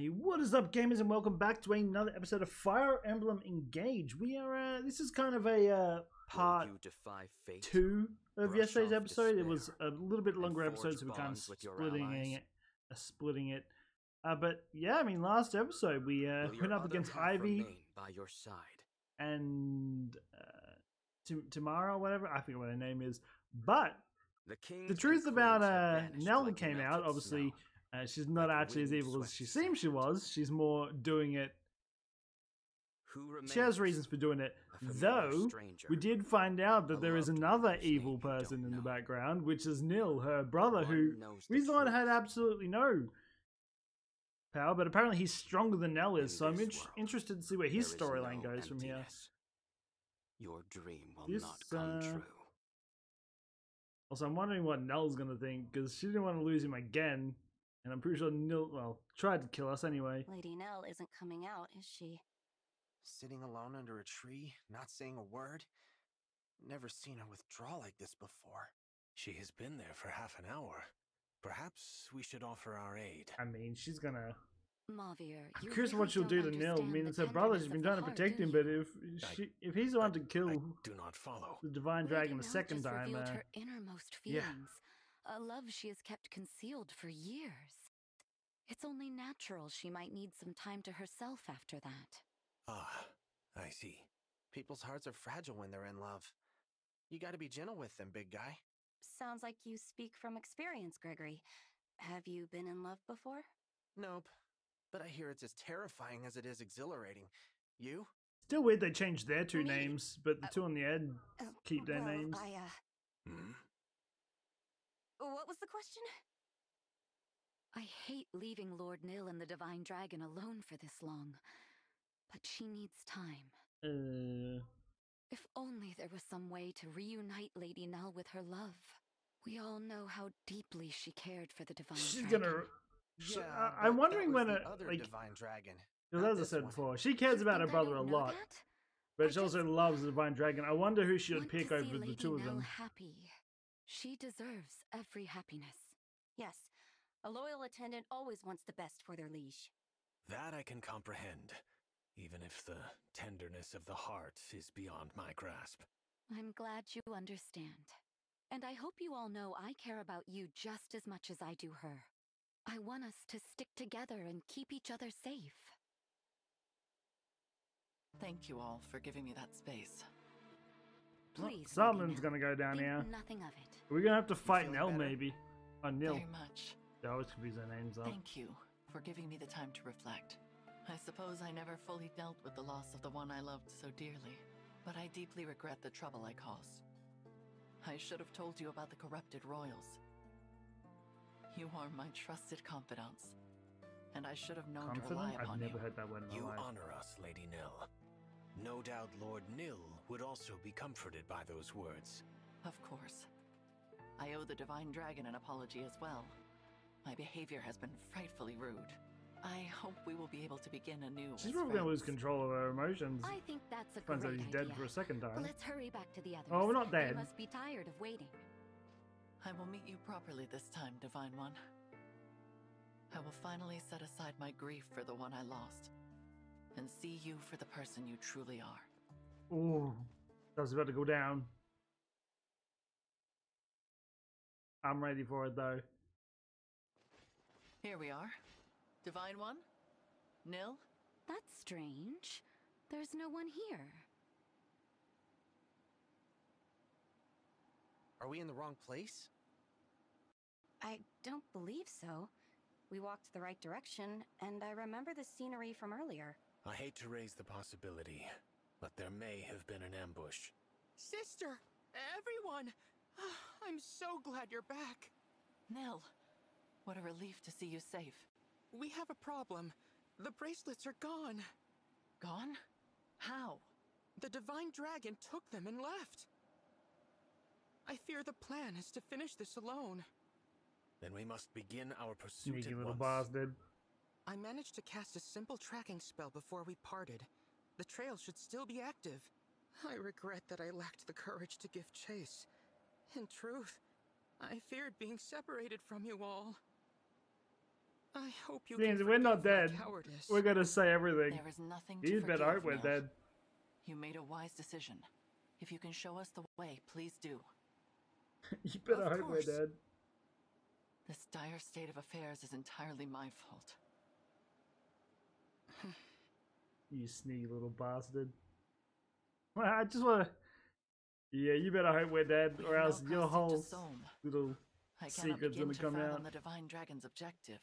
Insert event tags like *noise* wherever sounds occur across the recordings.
Hey, what is up, gamers, and welcome back to another episode of Fire Emblem Engage. We are, uh, this is kind of a uh, part fate? two of yesterday's episode. It was a little bit longer episode, so we're kind of bonds with your splitting it. Uh, splitting it. Uh, but yeah, I mean, last episode we uh, went up against Ivy by your side? and uh, T- Tamara, whatever. I forget what her name is. But The the truth about uh, Nell like came out. Obviously, snow. Uh, she's not actually as evil as she seems she was. She's more doing it Who she has reasons for doing it. Though we did find out that there is another one whose name evil person in the background, which is Nil, her brother, who the Rizwan had absolutely no power, but apparently he's stronger than Nell is. So I'm in- interested to see where his storyline goes from here. Your dream will This, not come uh, true. Also, I'm wondering what Nell's gonna think because she didn't want to lose him again, and I'm pretty sure Nil, well, tried to kill us anyway. Lady Nell isn't coming out, is she? Sitting alone under a tree, not saying a word? Never seen her withdraw like this before. She has been there for half an hour. Perhaps we should offer our aid. I mean, she's gonna. Mauvier, I'm curious really what she'll do to Nil. I mean, it's her brother. She's tenderness been trying to protect him, but if I- she, if he's the one to kill I do not follow. the Divine Dragon the second just time, revealed uh, her innermost yeah. Feelings, a love she has kept concealed for years. It's only natural she might need some time to herself after that. Ah, I see. People's hearts are fragile when they're in love. You gotta be gentle with them, big guy. Sounds like you speak from experience, Gregory. Have you been in love before? Nope. But I hear it's as terrifying as it is exhilarating. You? Still weird they changed their two Me? names, but the two on the end Uh, keep their well, names. I, uh, Hmm? What was the question? I hate leaving Lord Nil and the Divine Dragon alone for this long, but she needs time. Uh, If only there was some way to reunite Lady Nell with her love. We all know how deeply she cared for the Divine she's Dragon. gonna. So, Yeah, I- but I'm wondering when the a other like. divine dragon. As I said one. before, she cares about her brother a lot, that? but I she also loves the Divine Dragon. I wonder who she would pick see over the Lady two of Nell them. happy. She deserves every happiness. Yes, a loyal attendant always wants the best for their liege. That I can comprehend, even if the tenderness of the heart is beyond my grasp. I'm glad you understand. And I hope you all know I care about you just as much as I do her. I want us to stick together and keep each other safe. Thank you all for giving me that space. Well, Please, Something's Nell, gonna go down here. nothing of it. We're gonna have to fight feeling Nell, better? maybe. Or Nil. Very much. They always confuse their names up. Thank you for giving me the time to reflect. I suppose I never fully dealt with the loss of the one I loved so dearly, but I deeply regret the trouble I caused. I should have told you about the corrupted royals. You are my trusted confidants, and I should have known to rely Confident? I've never you. heard that word in You life. honor us, Lady Nil. No doubt Lord Nil would also be comforted by those words. Of course. I owe the Divine Dragon an apology as well. My behavior has been frightfully rude. I hope we will be able to begin anew. She's probably gonna lose control of her emotions. I think that's a Finds out great he's dead for a second time. Let's hurry back to the others. Oh, we're not They dead. must be tired of waiting. I will meet you properly this time, Divine One. I will finally set aside my grief for the one I lost, and see you for the person you truly are. Ooh, that was about to go down. I'm ready for it though. Here we are. Divine One? Nil? That's strange. There's no one here. Are we in the wrong place? I don't believe so. We walked the right direction, and I remember the scenery from earlier. I hate to raise the possibility, but there may have been an ambush. Sister! Everyone! *sighs* I'm so glad you're back. Nil! What a relief to see you safe. We have a problem. The bracelets are gone. Gone? How? The Divine Dragon took them and left. I fear the plan is to finish this alone. Then we must begin our pursuit Sneaky at little once. bastard. I managed to cast a simple tracking spell before we parted. The trail should still be active. I regret that I lacked the courage to give chase. In truth, I feared being separated from you all. I hope you Seems can we're not dead. cowardice. We're gonna say everything. There is nothing to You better forgive, hope we're dead. You made a wise decision. If you can show us the way, please do. *laughs* you better Of hope we're dead. This dire state of affairs is entirely my fault. You sneaky little bastard. Well, I just wanna. Yeah, you better hope we're dead, We or have else now your whole little I cannot secret's begin gonna to come fathom out. the Divine Dragon's objective.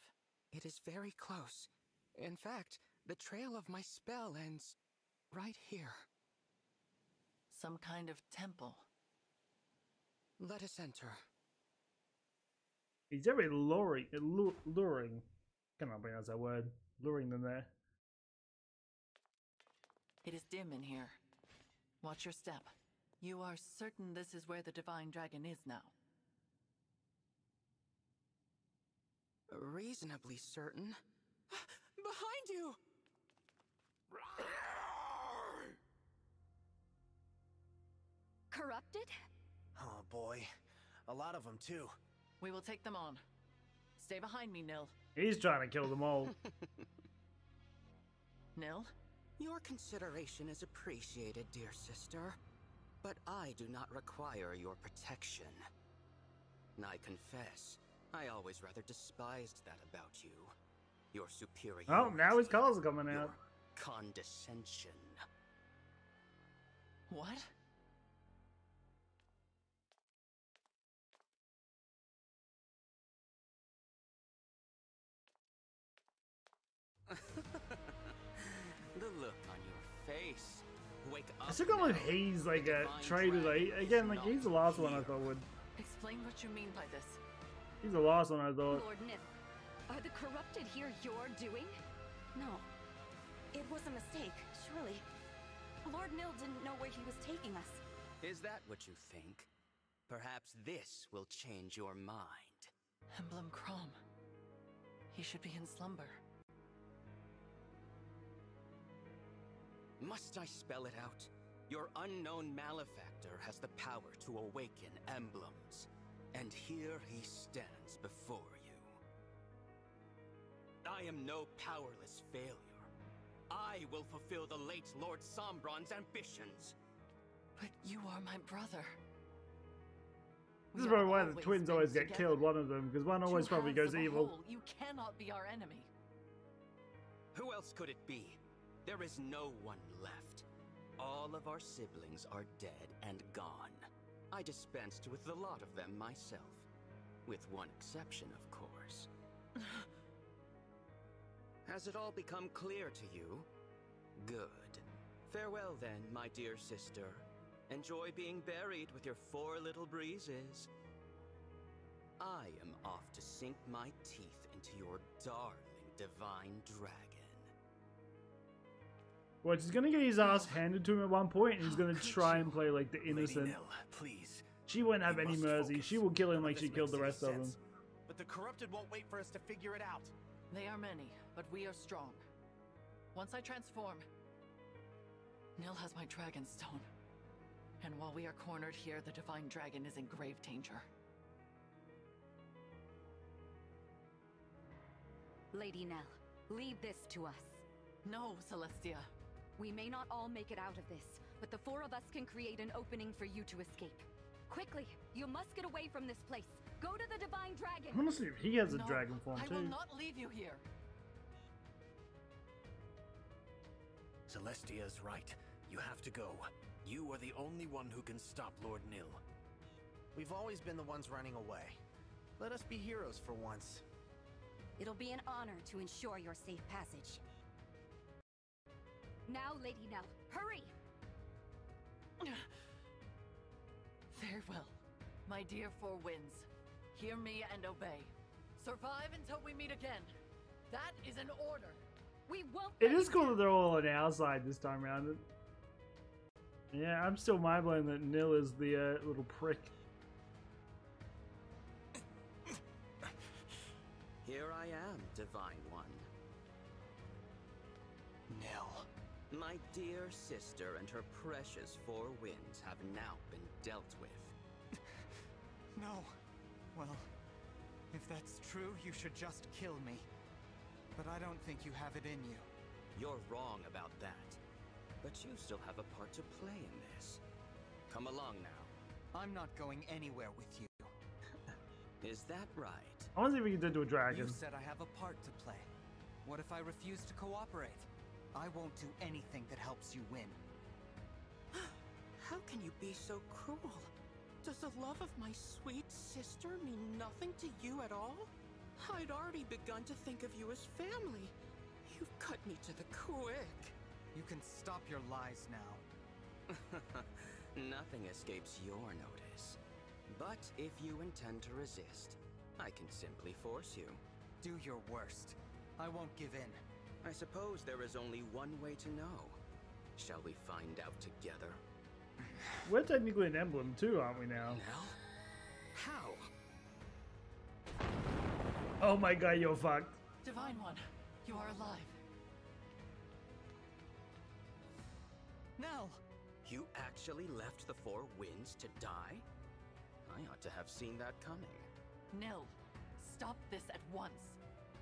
It is very close. In fact, the trail of my spell ends right here. Some kind of temple. Let us enter. He's very luring, uh, lu- luring. Cannot pronounce that word. Luring them there. It is dim in here. Watch your step. You are certain this is where the Divine Dragon is now. Reasonably certain. *gasps* Behind you! Corrupted? Oh boy. A lot of them, too. We will take them on. Stay behind me, Nil. He's trying to kill them all. *laughs* Nil? Your consideration is appreciated, dear sister. But I do not require your protection. And I confess, I always rather despised that about you. Your superior. oh, now his calls are coming out. condescension. What? I still got like now. he's like uh, a divine traitor. Like, again, like he's the last one I thought would. Explain what you mean by this. He's the last one I thought. Lord Nith, are the corrupted here your doing? No. It was a mistake, surely. Lord Nil didn't know where he was taking us. Is that what you think? Perhaps this will change your mind. Emblem Chrom. He should be in slumber. Must I spell it out? Your unknown malefactor has the power to awaken emblems. And here he stands before you. I am no powerless failure. I will fulfill the late Lord Sombron's ambitions. But you are my brother. This is probably why the twins always get together. killed. One of them, because one always Two probably goes evil. whole, You cannot be our enemy. Who else could it be? There is no one left. All of our siblings are dead and gone. I dispensed with the lot of them myself. With one exception, of course. *laughs* Has it all become clear to you? Good. Farewell then, my dear sister. Enjoy being buried with your four little breezes. I am off to sink my teeth into your darling divine dragon. Well, he's gonna get his ass handed to him at one point, and he's gonna try and play like the innocent. Nil, please. She won't have You any mercy. focus. She will kill him like she killed the rest any of them. But the corrupted won't wait for us to figure it out. They are many, but we are strong. Once I transform, Nil has my dragon stone. And while we are cornered here, the divine dragon is in grave danger. Lady Nell, leave this to us. No, Zelestia. We may not all make it out of this, but the four of us can create an opening for you to escape. Quickly, you must get away from this place. Go to the Divine dragon. I Dragon! want to see if he has a No, dragon form I will not leave you here. Zelestia's right. You have to go. You are the only one who can stop Lord Nil. We've always been the ones running away. Let us be heroes for once. It'll be an honor to ensure your safe passage. Now, Lady Nell, hurry! Farewell. My dear Four Winds, hear me and obey. Survive until we meet again. That is an order. We won't It let is you cool down. that they're all on our side this time around. Yeah, I'm still mind blown that Nil is the uh, little prick. Here I am, Divine My dear sister and her precious four winds have now been dealt with. *laughs* No. Well, if that's true, you should just kill me. But I don't think you have it in you. You're wrong about that. But you still have a part to play in this. Come along now. I'm not going anywhere with you. *laughs* Is that right? I want to see if we can do a dragon. You said I have a part to play. What if I refuse to cooperate? I won't do anything that helps you win. *gasps* How can you be so cruel? Does the love of my sweet sister mean nothing to you at all? I'd already begun to think of you as family. You've cut me to the quick. You can stop your lies now. *laughs* Nothing escapes your notice. But if you intend to resist, I can simply force you. Do your worst. I won't give in. I suppose there is only one way to know. Shall we find out together? We're technically an emblem too, aren't we now? Nell? How? Oh my god, you're fucked. Divine One, you are alive. Nell! You actually left the Four Winds to die? I ought to have seen that coming. Nell, stop this at once.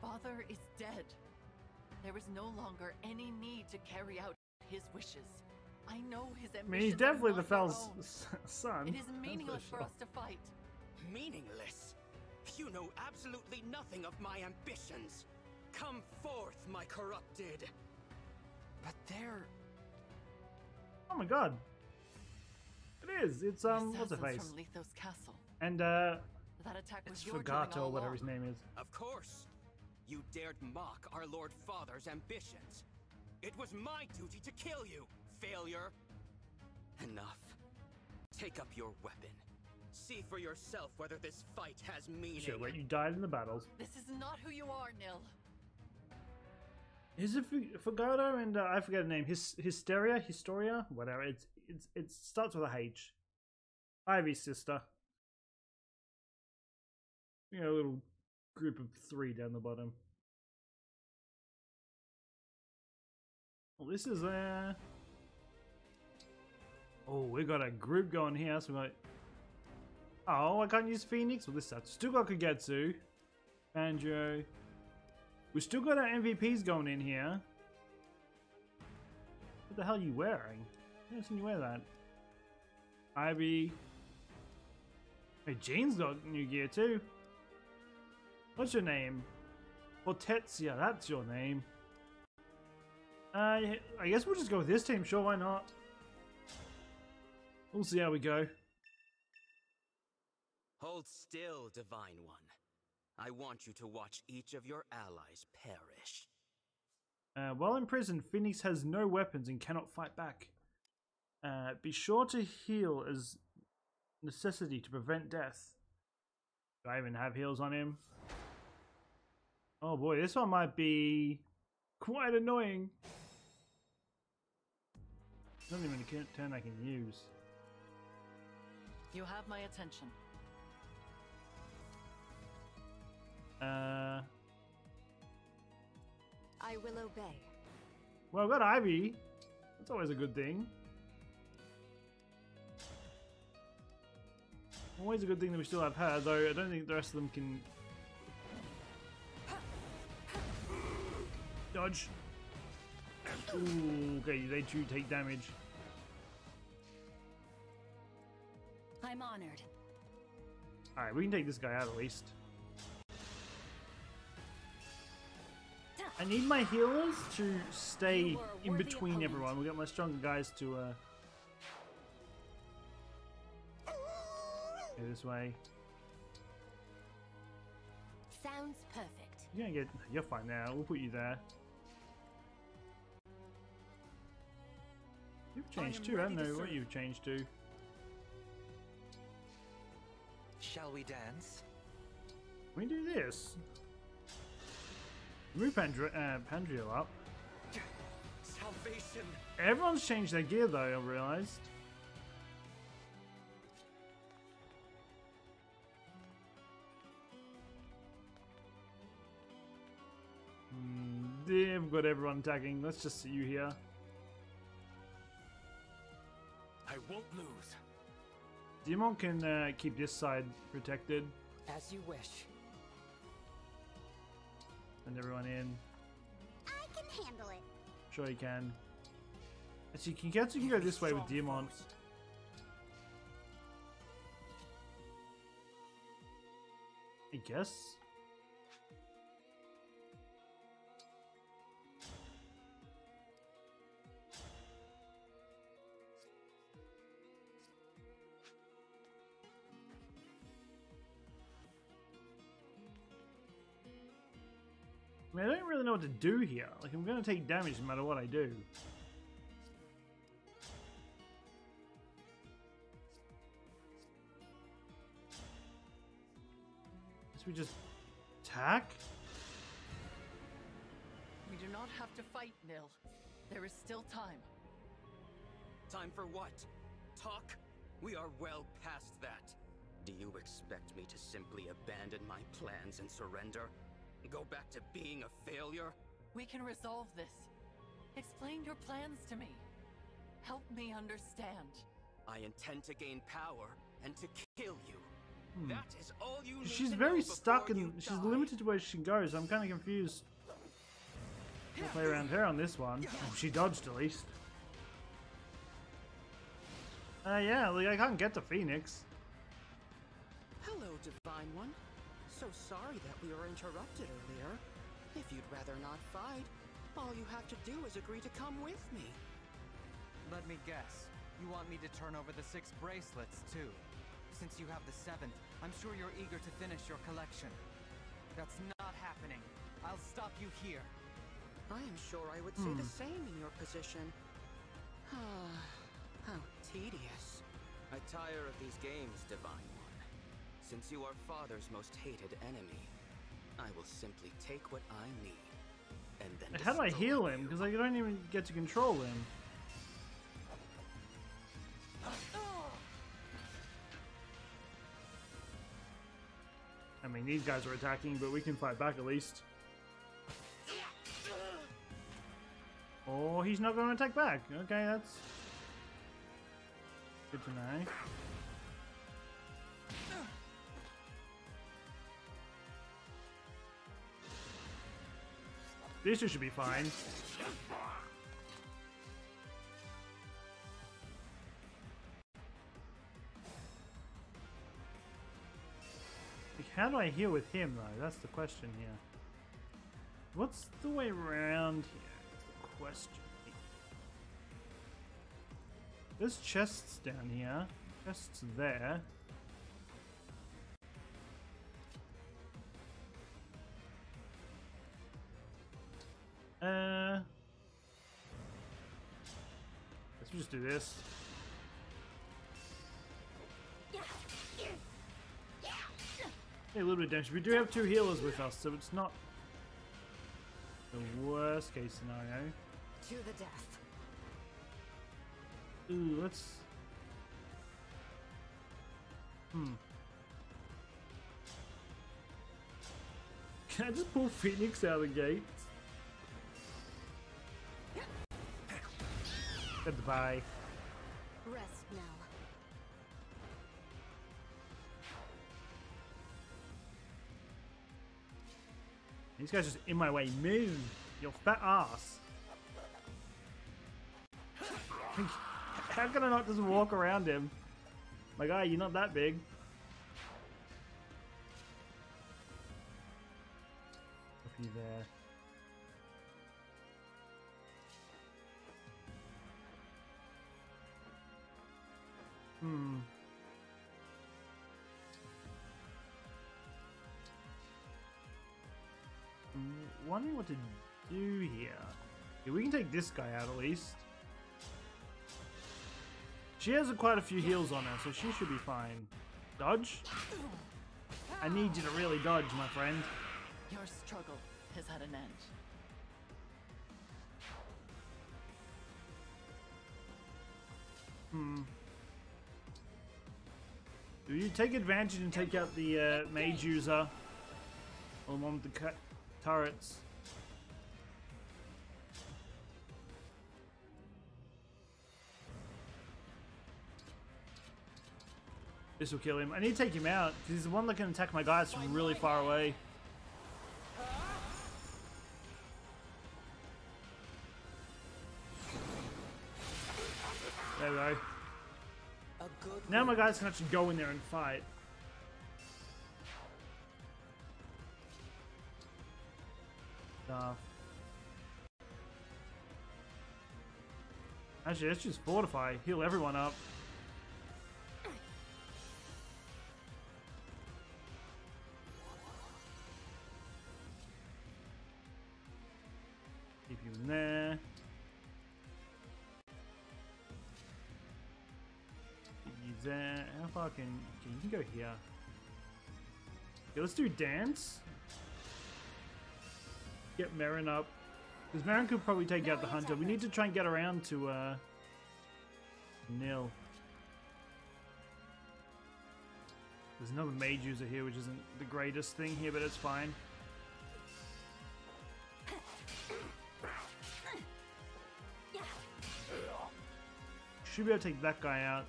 Father is dead. There is no longer any need to carry out his wishes. I know his ambitions I mean, he's definitely the not your Fel's own. s- *laughs* son. It is that's for meaningless for us to fight. Meaningless? You know absolutely nothing of my ambitions. Come forth, my corrupted. But they're. Oh my god. It is. It's um, what's her Assassins face? from Lythos Castle. And uh, That attack was it's your doing Fogado, all whatever his name is. Of course. You dared mock our Lord Father's ambitions. It was my duty to kill you, failure. Enough. Take up your weapon. See for yourself whether this fight has meaning. Shit, wait, you died in the battles. This is not who you are, Nil. Is it Fu- Fogado and uh, I forget the name? His Hysteria, Historia, whatever. It's it's it starts with a H. Ivy's sister. You know, a little group of three down the bottom. Well, this is uh Oh, we got a group going here. So we got. Oh, I can't use Phoenix. Well, this sucks. Still got Kagetsu, Banjo. We still got our MVPs going in here. What the hell are you wearing? I haven't seen you wear that. Ivy. Hey, Jean's got new gear too. What's your name? Hortensia, that's your name. Uh, I guess we'll just go with this team, sure, why not? We'll see how we go. Hold still, Divine One. I want you to watch each of your allies perish. Uh, while in prison, Phoenix has no weapons and cannot fight back. Uh, be sure to heal as necessity to prevent death. Do I even have heals on him? Oh boy, this one might be quite annoying. Not even a turn I can use. You have my attention. Uh, I will obey. well, I've got Ivy. That's always a good thing. Always a good thing that we still have her, though I don't think the rest of them can. Dodge. Ooh, okay, they too take damage. I'm honored. Alright, we can take this guy out at least. I need my healers to stay You were a in between opponent. everyone. We'll get my stronger guys to uh go this way. Sounds perfect. You're gonna get you're fine now, we'll put you there. You've changed too, I don't ready to know what you've changed to. Shall we dance? We do this? Move Pandri- uh, Pandriel up. Salvation! Everyone's changed their gear though, I realised. Hmm, they've got everyone tagging. Let's just see you here. I won't lose. Demon can uh, keep this side protected. As you wish. Send everyone in. I can handle it. Sure you can. So you can get you can go this way with Demon. I guess. Really know what to do here. Like, I'm going to take damage no matter what I do. Guess we just attack? We do not have to fight, Nil. There is still time. Time for what? Talk? We are well past that. Do you expect me to simply abandon my plans and surrender? Go back to being a failure? We can resolve this. Explain your plans to me. Help me understand. I intend to gain power and to kill you. Hmm. That is all you need She's to very know stuck and she's die. limited to where she goes. I'm kind of confused. We'll play around her on this one. Oh, she dodged at least. Uh, yeah, like I can't get to Phoenix. Hello, Divine One. So sorry that we were interrupted earlier. If you'd rather not fight, all you have to do is agree to come with me. Let me guess. You want me to turn over the six bracelets, too. Since you have the seventh, I'm sure you're eager to finish your collection. That's not happening. I'll stop you here. I am sure I would say the Hmm. same in your position. Ah, *sighs* How tedious. I tire of these games, Divine One. Since you are Father's most hated enemy, I will simply take what I need. And then How do I heal him? Because I don't even get to control him. I mean, these guys are attacking, but we can fight back at least. Oh, he's not going to attack back. Okay, that's good to know. These two should be fine. How do I heal with him, though? That's the question here. What's the way around here? question. There's chests down here. Chests there. Uh. Let's just do this. Hey, a little bit of damage. We do have two healers with us, so it's not the worst case scenario. To the death. Ooh, let's. Hmm. Can I just pull Phoenix out of the gate? Goodbye. Rest now. These guys just in my way. Move, your fat ass. How can I not just walk around him? My guy, you're not that big. Up you there. Hmm. I'm wondering what to do here. Yeah, we can take this guy out at least. She has quite a few heals on her, so she should be fine. Dodge? I need you to really dodge, my friend. Your struggle has had an end. Hmm. Do you take advantage and take out the uh, mage user? Or one with the turrets? This will kill him. I need to take him out because he's the one that can attack my guys from really far away. Now my guys can actually go in there and fight. Actually, let's just fortify, heal everyone up. Can, can you can go here? Okay, let's do dance. Get Merrin up. Because Merrin could probably take out the hunter. We need to try and get around to uh Nil. There's another mage user here, which isn't the greatest thing here, but it's fine. Should be able to take that guy out.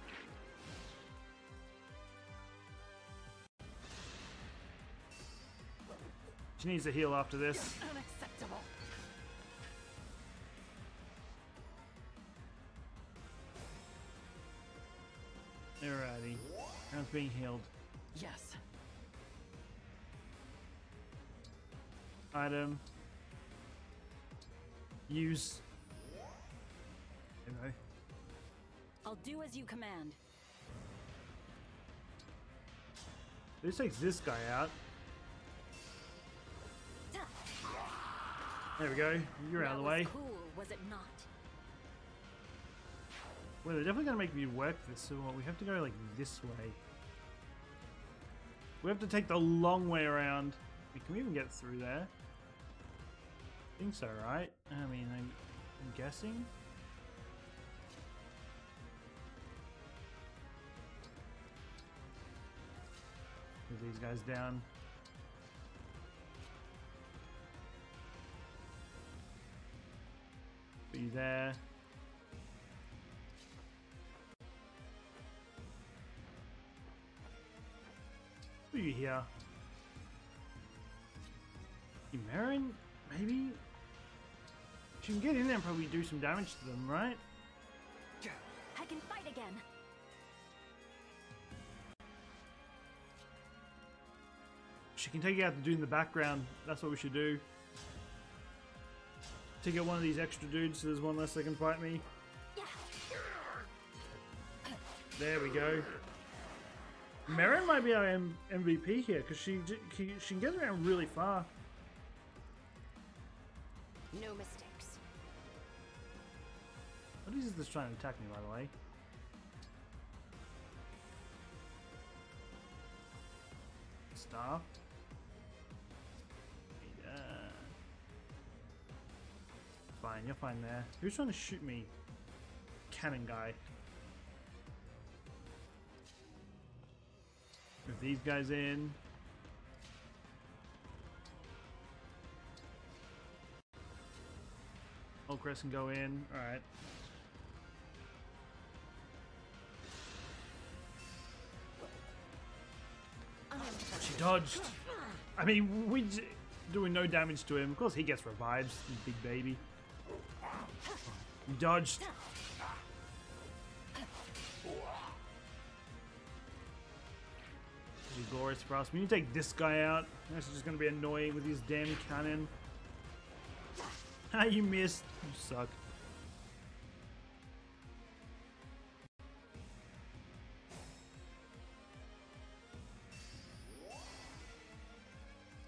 She needs to heal after this. Unacceptable. Alrighty. Being healed. Yes. Item. Use. You know. I'll do as you command. This takes this guy out. There we go. You're out of the way. Cool, was it not? Well, they're definitely gonna make me work this, so we have to go like this way. We have to take the long way around. Can we even get through there? I think so, right? I mean, I'm, I'm guessing. Move these guys down. Put you there. Are you here? Merrin? Maybe? She can get in there and probably do some damage to them, right? I can fight again. She can take it out to do in the background. That's what we should do. Take out one of these extra dudes so there's one less that can fight me. There we go. Merrin might be our M- MVP here because she, she she can get around really far. No mistakes. What is this trying to attack me, by the way? Staff. Fine, you're fine there. Who's trying to shoot me? Cannon guy. Move these guys in. Old Crest can go in. Alright. She dodged. I mean, we doing no damage to him. Of course, he gets revives, you big baby. You dodged. This glorious. We need to take this guy out. This is just going to be annoying with his damn cannon. *laughs* Ah, you missed. You suck.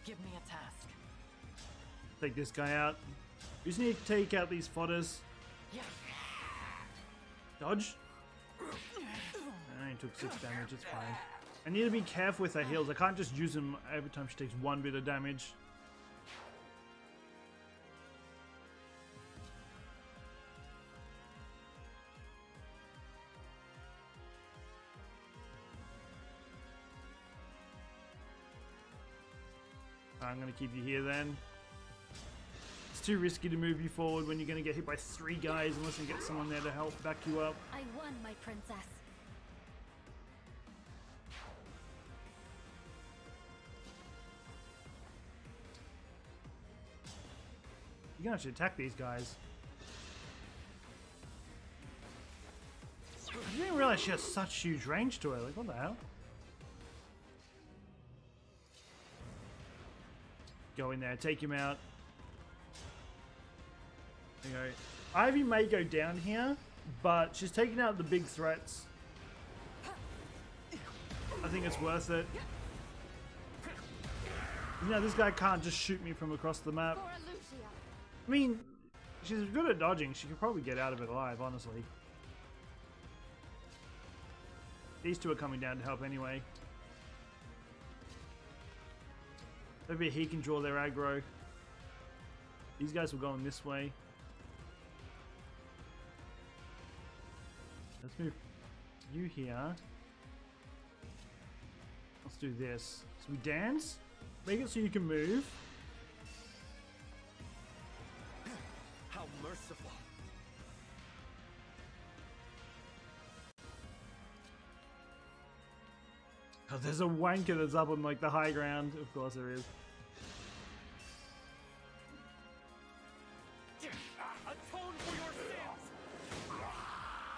Give me a task. Take this guy out. We just need to take out these fodders. Dodge. I took six damage, it's fine. I need to be careful with her heals. I can't just use them every time she takes one bit of damage. I'm gonna keep you here then. It's too risky to move you forward when you're gonna get hit by three guys unless you get someone there to help back you up. I won, my princess. You can actually attack these guys. I didn't realize she has such huge range to her. Like, what the hell? Go in there, take him out. There you go. Ivy may go down here, but she's taking out the big threats. I think it's worth it. You know, this guy can't just shoot me from across the map. I mean, she's good at dodging. She could probably get out of it alive, honestly. These two are coming down to help anyway. Maybe he can draw their aggro. These guys were going this way. Let's move you here. Let's do this. So we dance. Make it so you can move. How merciful. Oh, there's a wanker that's up on like the high ground. Of course there is.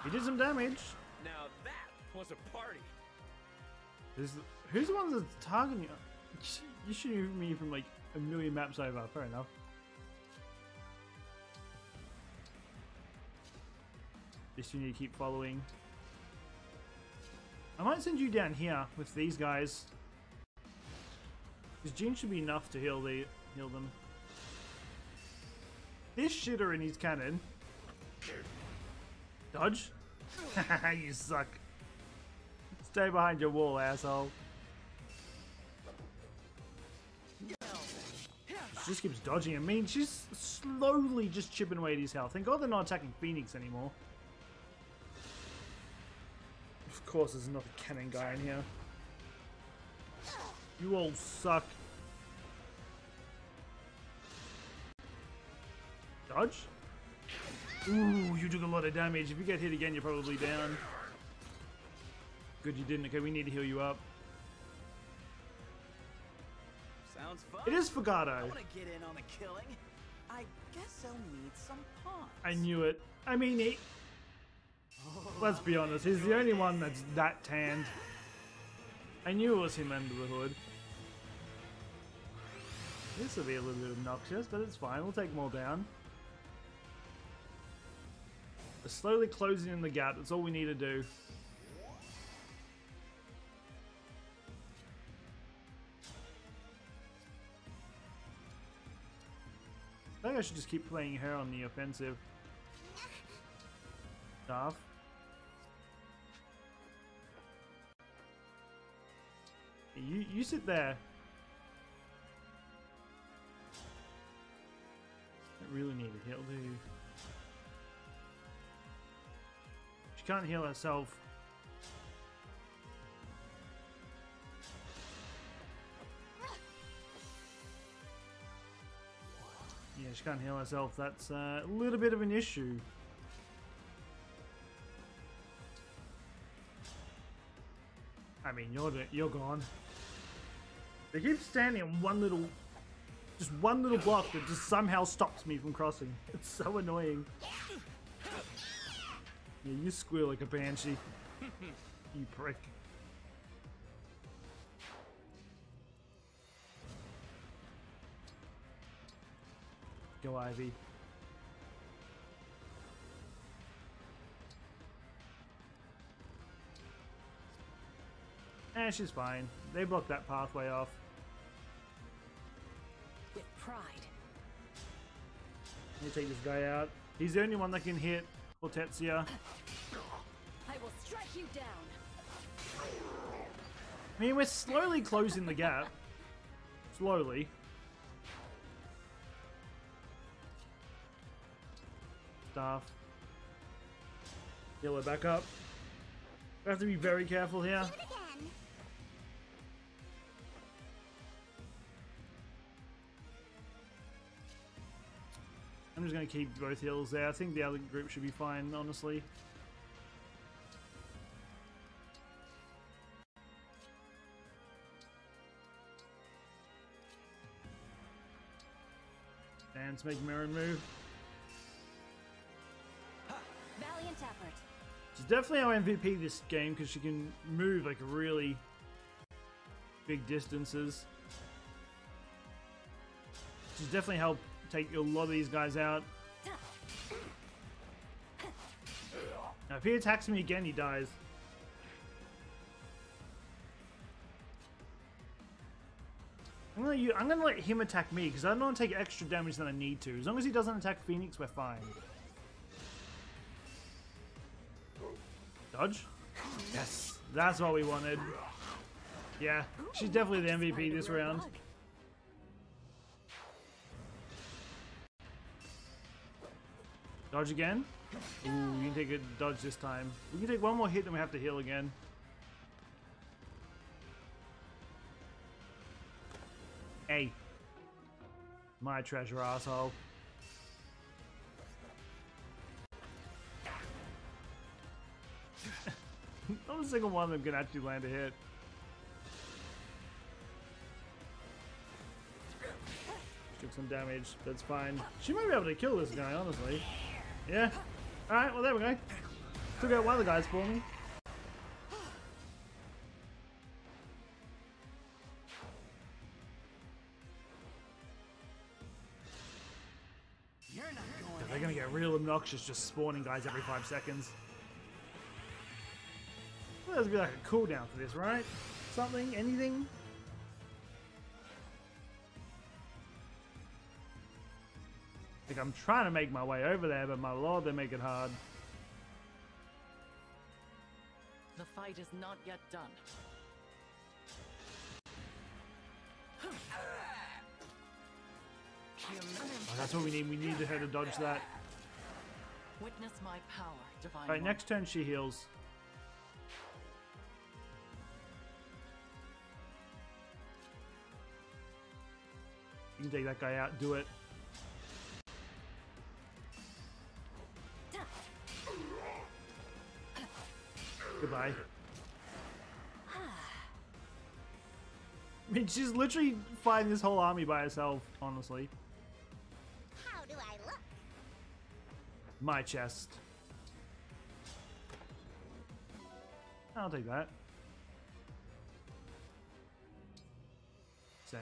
He did some damage. Now that was a party. Is who's the one that's targeting you? *laughs* You shooting me from like a million maps over. Fair enough. Just you need to keep following. I might send you down here with these guys. Because Jean should be enough to heal the heal them. This shitter in his cannon. Dodge? *laughs* you suck. Stay behind your wall, asshole. She just keeps dodging. I mean, she's slowly just chipping away at his health. Thank God they're not attacking Phoenix anymore. Of course, there's another cannon guy in here. You all suck. Dodge? Ooh, you took a lot of damage. If you get hit again, you're probably down. Good you didn't. Okay, we need to heal you up. Sounds fun. It is I want to get in on the killing. I guess I'll need some pawns. I knew it. I mean, he... Let's be honest, he's the only one that's that tanned. I knew it was him under the hood. This will be a little bit obnoxious, but it's fine. We'll take them all down. We're slowly closing in the gap. That's all we need to do. I think I should just keep playing her on the offensive. Staff. You you sit there. I really need a heal, do you? She can't heal herself. Yeah, she can't heal herself. That's uh, a little bit of an issue. I mean, you're you're gone. They keep standing on one little, just one little block that just somehow stops me from crossing. *laughs* It's so annoying. Yeah, you squeal like a banshee. *laughs* you prick. Go Ivy. Eh, she's fine. They blocked that pathway off. With pride. Let me take this guy out. He's the only one that can hit I will strike you down. I mean, we're slowly closing the gap. Slowly. Staff. Her back up. We have to be very careful here. I'm just going to keep both heals there. I think the other group should be fine, honestly. Dance, make Merrin move. Valiant effort. She's definitely our MVP this game because she can move like really big distances. She's definitely helped take a lot of these guys out. Now, if he attacks me again, he dies. I'm gonna, u- I'm gonna let him attack me because I don't want to take extra damage than I need to. As long as he doesn't attack Phoenix, we're fine. Dodge? Yes, that's what we wanted. Yeah, she's definitely the MVP this round. Dodge again? Ooh, you can take a dodge this time. We can take one more hit, then we have to heal again. Hey. My treasure, asshole. *laughs* Not a single one of them can actually land a hit. Took some damage, that's fine. She might be able to kill this guy, honestly. Yeah. Alright, well there we go. Took out one of the guys for me. You're not going They're gonna get real obnoxious just spawning guys every five seconds. There's gonna be like a cooldown for this, right? Something? Anything? Like I'm trying to make my way over there, but my lord, they make it hard. The fight is not yet done. Oh, that's what we need. We need her to dodge that. Witness my power, divine. Alright, next turn she heals. You can take that guy out. Do it. Goodbye. I mean, she's literally fighting this whole army by herself, honestly. How do I look? My chest. I'll take that. Send.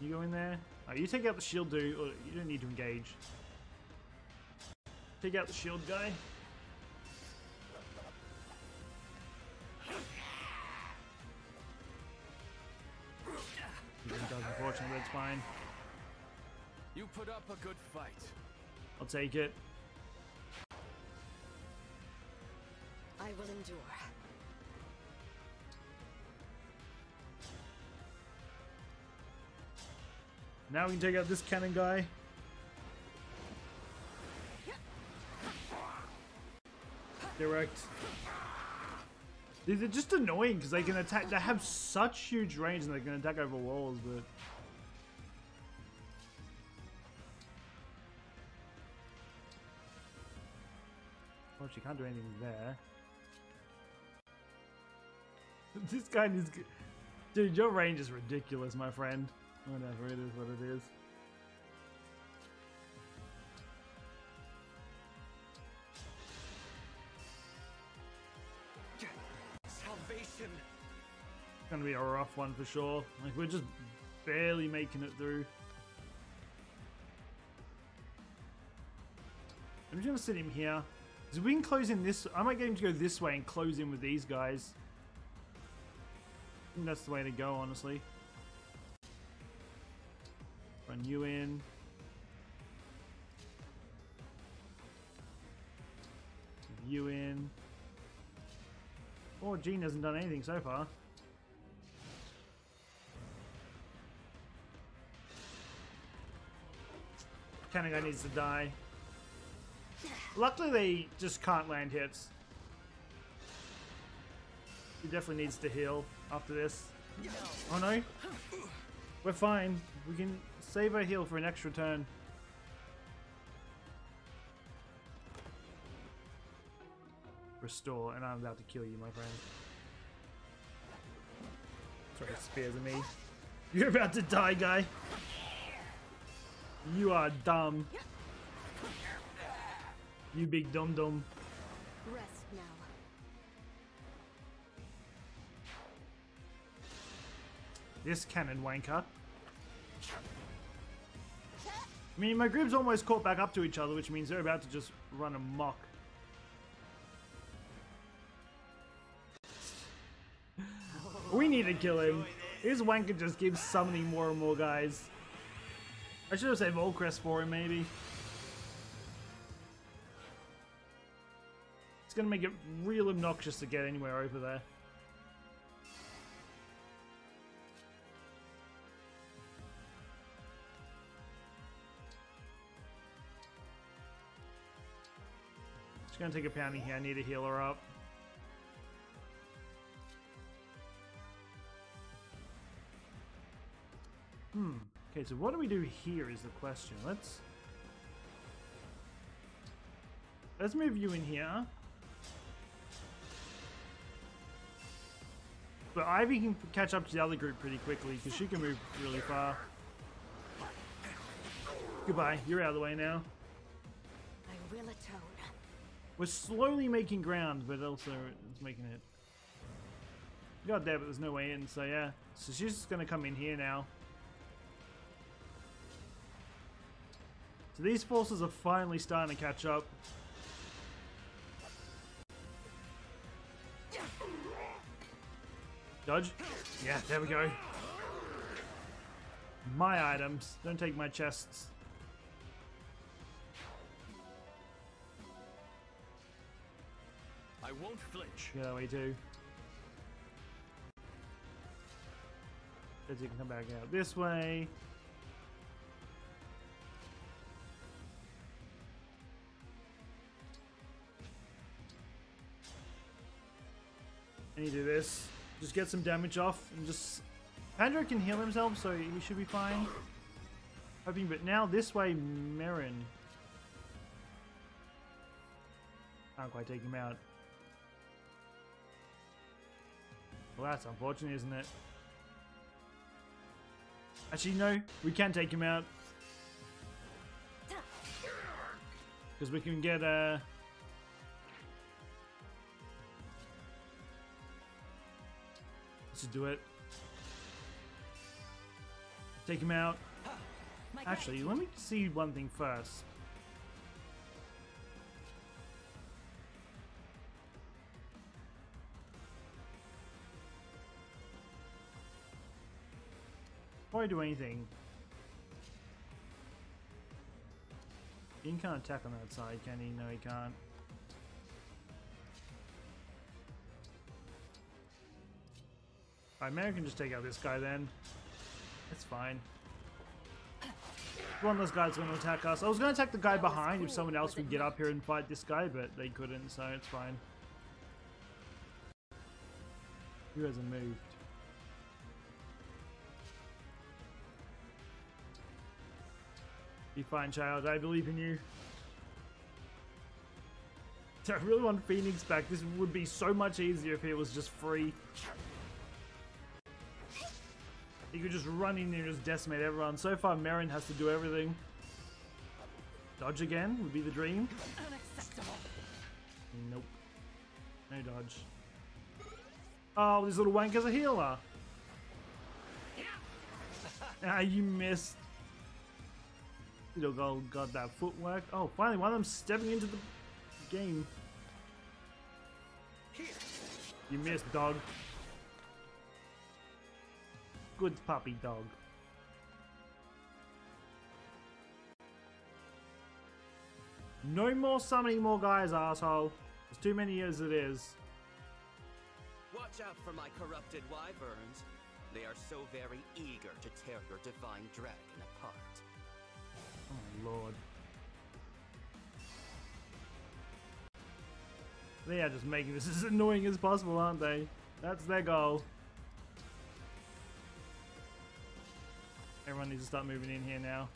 You go in there. Oh, you take out the shield dude, oh, you don't need to engage. Take out the shield guy. He does, unfortunately, but it's fine. You put up a good fight. I'll take it. I will endure. Now we can take out this cannon guy. Are just annoying because they can attack. They have such huge range and they can attack over walls, but. Well, she can't do anything there. *laughs* this guy needs. Dude, your range is ridiculous, my friend. Whatever, it is what it is. It's gonna be a rough one for sure. Like, we're just barely making it through. I'm just gonna sit him here. Because we can close in this. I might get him to go this way and close in with these guys. I think that's the way to go, honestly. Run you in. You in. Oh, Jean hasn't done anything so far. Cannon guy needs to die. Luckily, they just can't land hits. He definitely needs to heal after this. Oh no. We're fine. We can save our heal for an extra turn. Restore, and I'm about to kill you, my friend. Sorry, spears at me. *laughs* You're about to die, guy. You are dumb. You big dum dum. Rest now. This cannon wanker. I mean, my group's almost caught back up to each other, which means they're about to just run amok. We need to kill him. His wanker just keeps summoning more and more guys. I should have saved Volcrest for him, maybe. It's gonna make it real obnoxious to get anywhere over there. Just gonna take a pounding here. I need to heal her up. Hmm. Okay, so what do we do here is the question. Let's... Let's move you in here. But Ivy can catch up to the other group pretty quickly because she can move really far. Goodbye, you're out of the way now. I will atone. We're slowly making ground, but also it's making it. Got there, but there's no way in, so yeah. So she's just gonna come in here now. So these forces are finally starting to catch up. Dodge? Yeah, there we go. My items. Don't take my chests. I won't flinch. Yeah, we do. As you can come back out this way. And you do this. Just get some damage off and just... Pandreo can heal himself, so he should be fine. Hoping, but now this way, Merrin. Can't quite take him out. Well, that's unfortunate, isn't it? Actually, no, we can take him out. Because we can get uh, Let's do it. Take him out. Actually, let me see one thing first. Before I do anything, he can't attack on that side, can he? No, he can't. Alright, Mary can just take out this guy then. It's fine. One of those guys going to attack us. I was going to attack the guy behind if someone else could get up here and fight this guy, but they couldn't, so it's fine. Who hasn't moved? Be fine, child. I believe in you. *laughs* I really want Phoenix back. This would be so much easier if he was just free. You could just run in and just decimate everyone. So far, Merrin has to do everything. Dodge again would be the dream. Unacceptable. Nope. No dodge. Oh, this little wanker's a healer. Yeah. Ah, you missed. Little girl got that footwork. Oh, finally, one of them stepping into the game. You missed, dog. Good puppy dog. No more summoning more guys, asshole. There's too many as it is. Watch out for my corrupted wyverns. They are so very eager to tear your divine dragon apart. Oh, Lord. They are just making this *laughs* as annoying as possible, aren't they? That's their goal. Everyone needs to start moving in here now.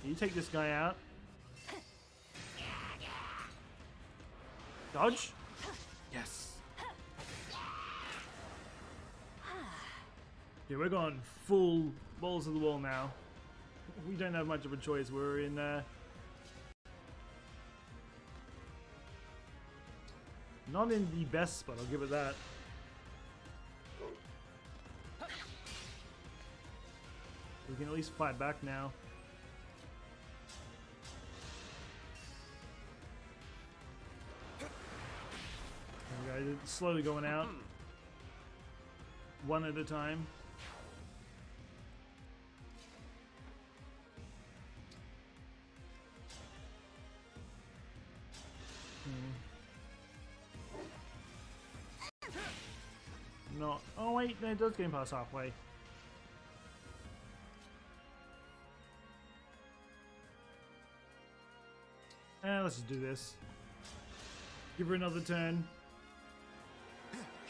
Can you take this guy out? Dodge? Yes. Yeah, we're going full balls to the wall now. We don't have much of a choice. We're in uh, not in the best spot. I'll give it that. We can at least fight back now. It's slowly going out. One at a time. No, it does game pass halfway. Eh, let's just do this. Give her another turn.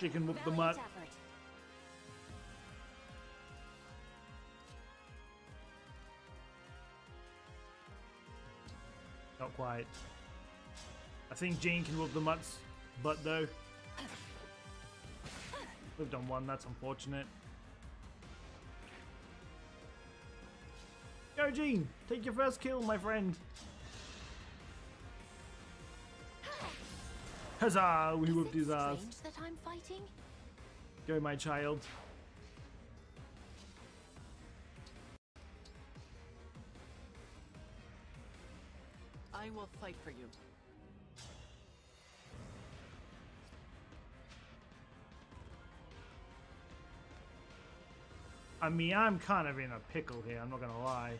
She can whoop the mutt. Not quite. I think Jean can whoop the mutt's butt though. We've done one, that's unfortunate. Go Jean! Take your first kill, my friend! Huzzah! We Is whooped his ass. strange that I'm fighting? Go, my child. I will fight for you. I mean, I'm kind of in a pickle here, I'm not gonna lie.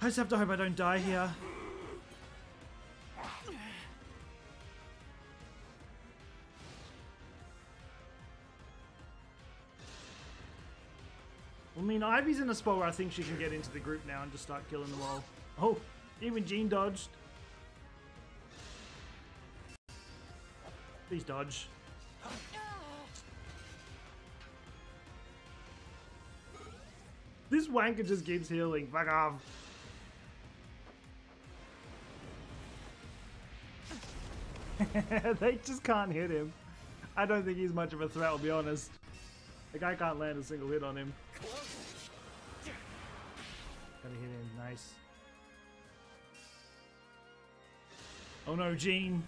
I just have to hope I don't die here. I mean, Ivy's in a spot where I think she can get into the group now and just start killing them all. Oh, even Jean dodged. Please dodge. This wanker just keeps healing. Fuck off. *laughs* they just can't hit him. I don't think he's much of a threat, I'll be honest. The guy can't land a single hit on him. Gotta hit him, nice. Oh no, Jean!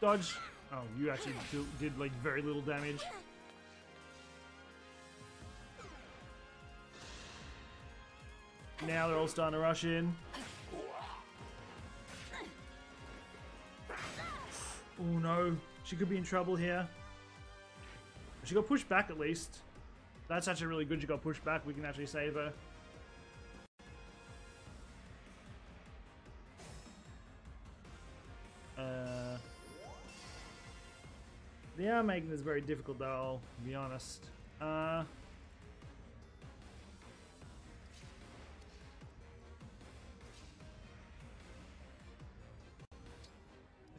Dodge! Oh, you actually did like very little damage. Now they're all starting to rush in. Oh no, she could be in trouble here. She got pushed back at least. That's actually really good she got pushed back. We can actually save her. Uh, they are making this very difficult though, I'll be honest. Uh,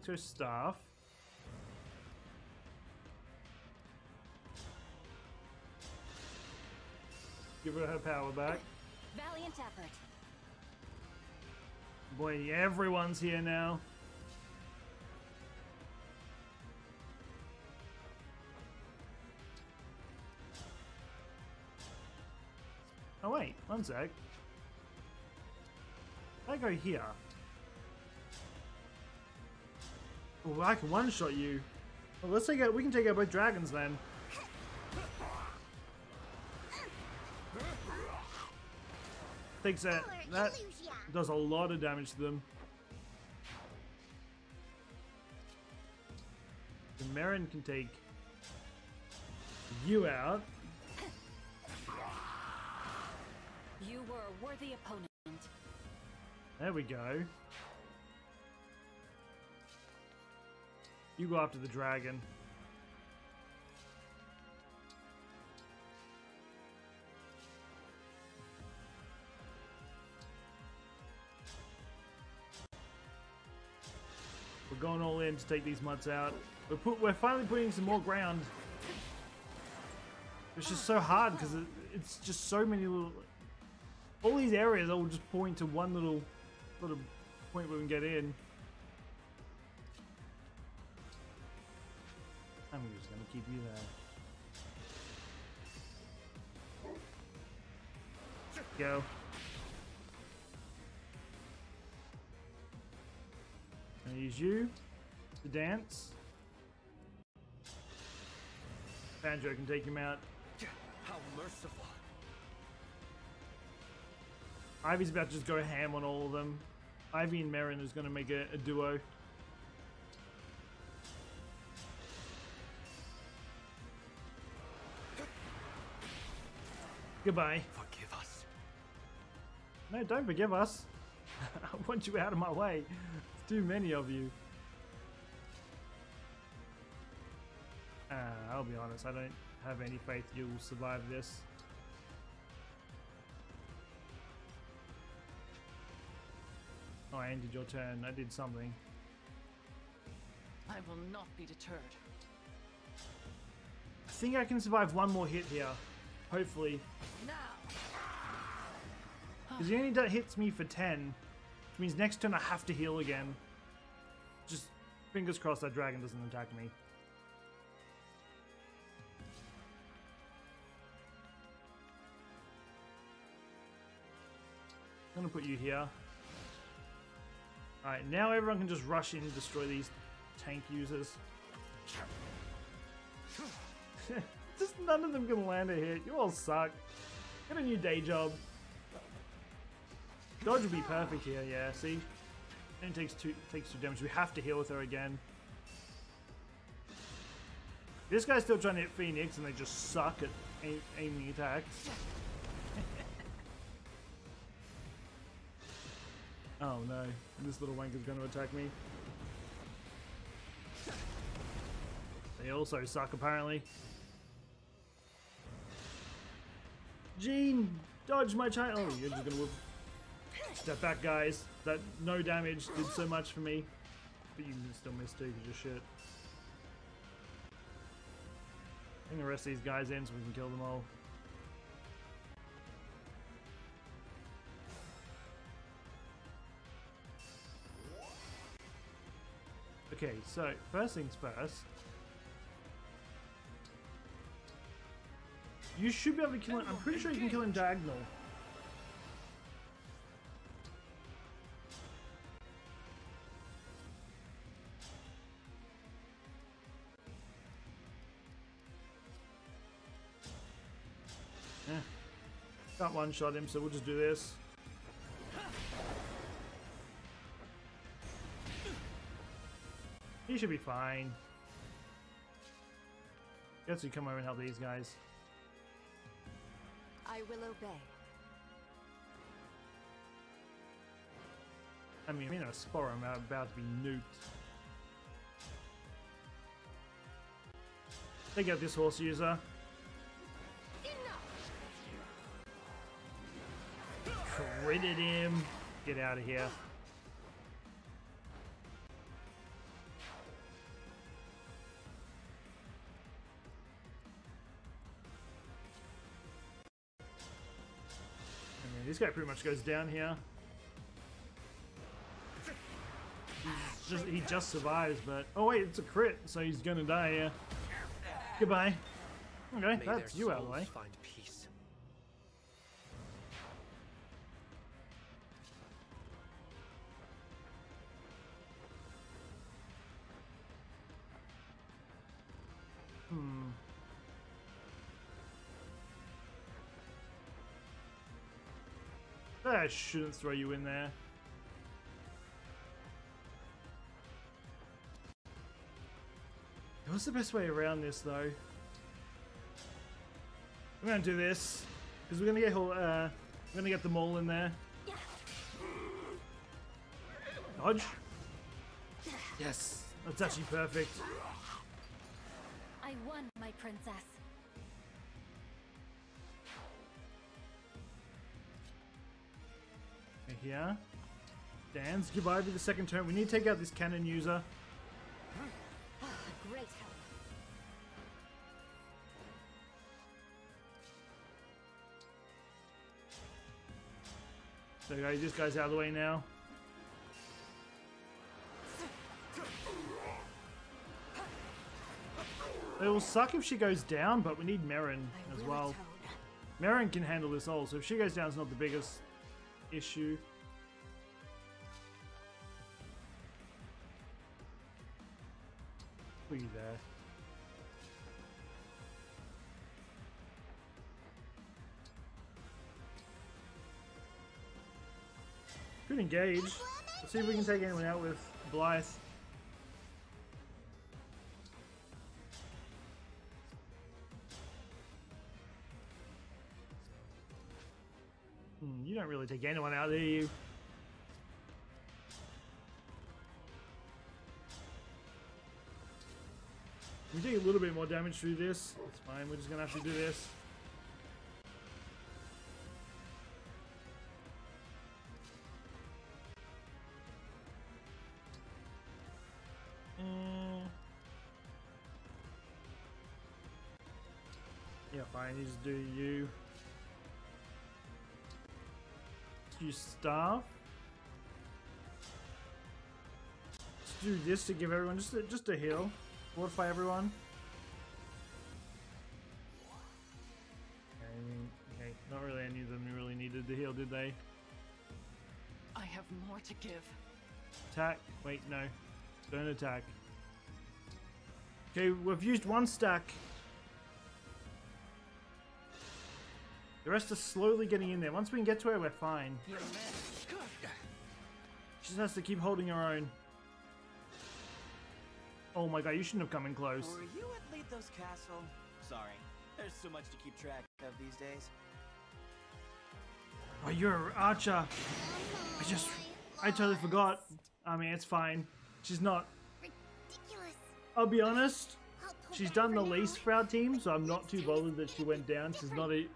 go staff. Give her her power back. Valiant effort. Boy, everyone's here now. Oh wait, one sec. I go here. Oh, I can one-shot you. Well, let's take out. We can take out both dragons then. Thinks that that does a lot of damage to them. The Merrin can take you out. You were a worthy opponent. There we go. You go after the dragon. We're going all in to take these mutts out. We're put, we're finally putting some more ground. It's just so hard because it, it's just so many little. All these areas all just point to one little of point where we can get in. I'm just gonna keep you there. Go. Gonna use you to dance. Banjo can take him out. How merciful. Ivy's about to just go ham on all of them. Ivy and Merrin is gonna make a, a duo. Goodbye. Forgive us. No, don't forgive us. *laughs* I want you out of my way. There's too many of you. Uh, I'll be honest, I don't have any faith you'll survive this. Oh, I ended your turn. I did something. I will not be deterred. I think I can survive one more hit here. Hopefully. Because he only hits me for 10. Which means next turn I have to heal again. Just fingers crossed that dragon doesn't attack me. I'm gonna put you here. Alright, now everyone can just rush in and destroy these tank users. *laughs* *laughs* just none of them can land a hit. You all suck. Get a new day job. Dodge would be perfect here, yeah, see? And it takes two takes two damage. We have to heal with her again. This guy's still trying to hit Phoenix and they just suck at aim aiming attacks. *laughs* oh no, this little wanker's gonna attack me. They also suck apparently. Jean, dodge my child. Oh, you're just gonna whoop. Step back, guys. That no damage did so much for me. But you still missed too because you're shit. Bring the rest of these guys in so we can kill them all. Okay, so first things first. You should be able to kill him. I'm pretty sure you can kill him diagonal. Eh. Can't one shot him, so we'll just do this. He should be fine. Guess we come over and help these guys. I will obey. I mean, I'm in a spot I'm about to be nuked. Take out this horse user. Critted him. Get out of here. This guy pretty much goes down here. He's just, he just survives, but oh wait, it's a crit, so he's gonna die here. Goodbye. Okay, May that's you out of the way. I shouldn't throw you in there. What's the best way around this, though? I'm gonna do this because we're gonna get uh, we're gonna get them all in there. Dodge. Yes, that's actually perfect. I won, my princess. Here. Dan's goodbye to the second turn. We need to take out this cannon user. Great help. So guys, this guy's out of the way now. It will suck if she goes down, but we need Merrin as well. Merrin can handle this all, so if she goes down, it's not the biggest issue. There. Good engage. Let's see if we can take anyone out with Byleth. Hmm, you don't really take anyone out, do you? We take a little bit more damage through this. It's fine. We're just gonna have to do this. Eh. Yeah, fine. You just do you. Do staff. Let's do this to give everyone just a, just a heal. Fortify everyone. Okay, okay, not really any of them really needed the heal, did they? I have more to give. Attack. Wait, no. Don't attack. Okay, we've used one stack. The rest are slowly getting in there. Once we can get to her, we're fine. She just has to keep holding her own. Oh my god, you shouldn't have come in close. Were you at Lythos Castle? Sorry, there's so much to keep track of these days. Oh, you're an archer. I just, I totally forgot. I mean, it's fine. She's not. Ridiculous. I'll be honest. She's done the least for our team, so I'm not too bothered that she went down. She's not a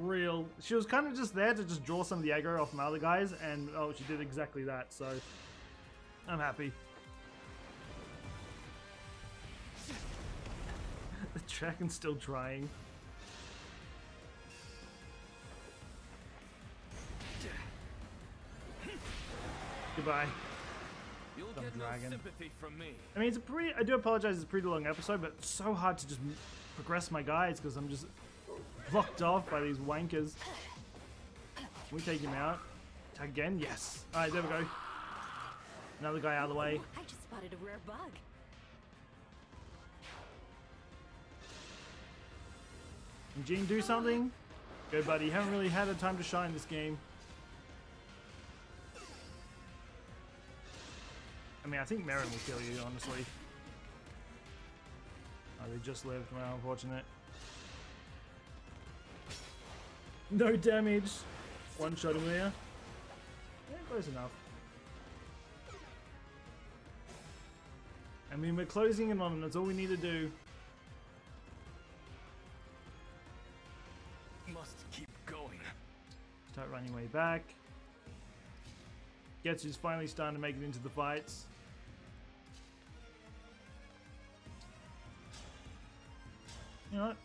real. She was kind of just there to just draw some of the aggro off my other guys, and oh, she did exactly that. So I'm happy. Dragon's still trying. Goodbye. You'll Dumb get dragon. no sympathy from me. I mean, it's a pretty. I do apologize. It's a pretty long episode, but it's so hard to just progress my guides because I'm just blocked off by these wankers. Can we take him out? Attack again? Yes. All right, there we go. Another guy out of the way. I just spotted a rare bug. Jean do something? Go, buddy. You haven't really had a time to shine this game. I mean, I think Merrin will kill you, honestly. Oh, they just lived. Well, unfortunate. No damage. One shot him there. Yeah, close enough. I mean, we're closing in on them. That's all we need to do. Start running way back. Getsu's finally starting to make it into the fights. You know what?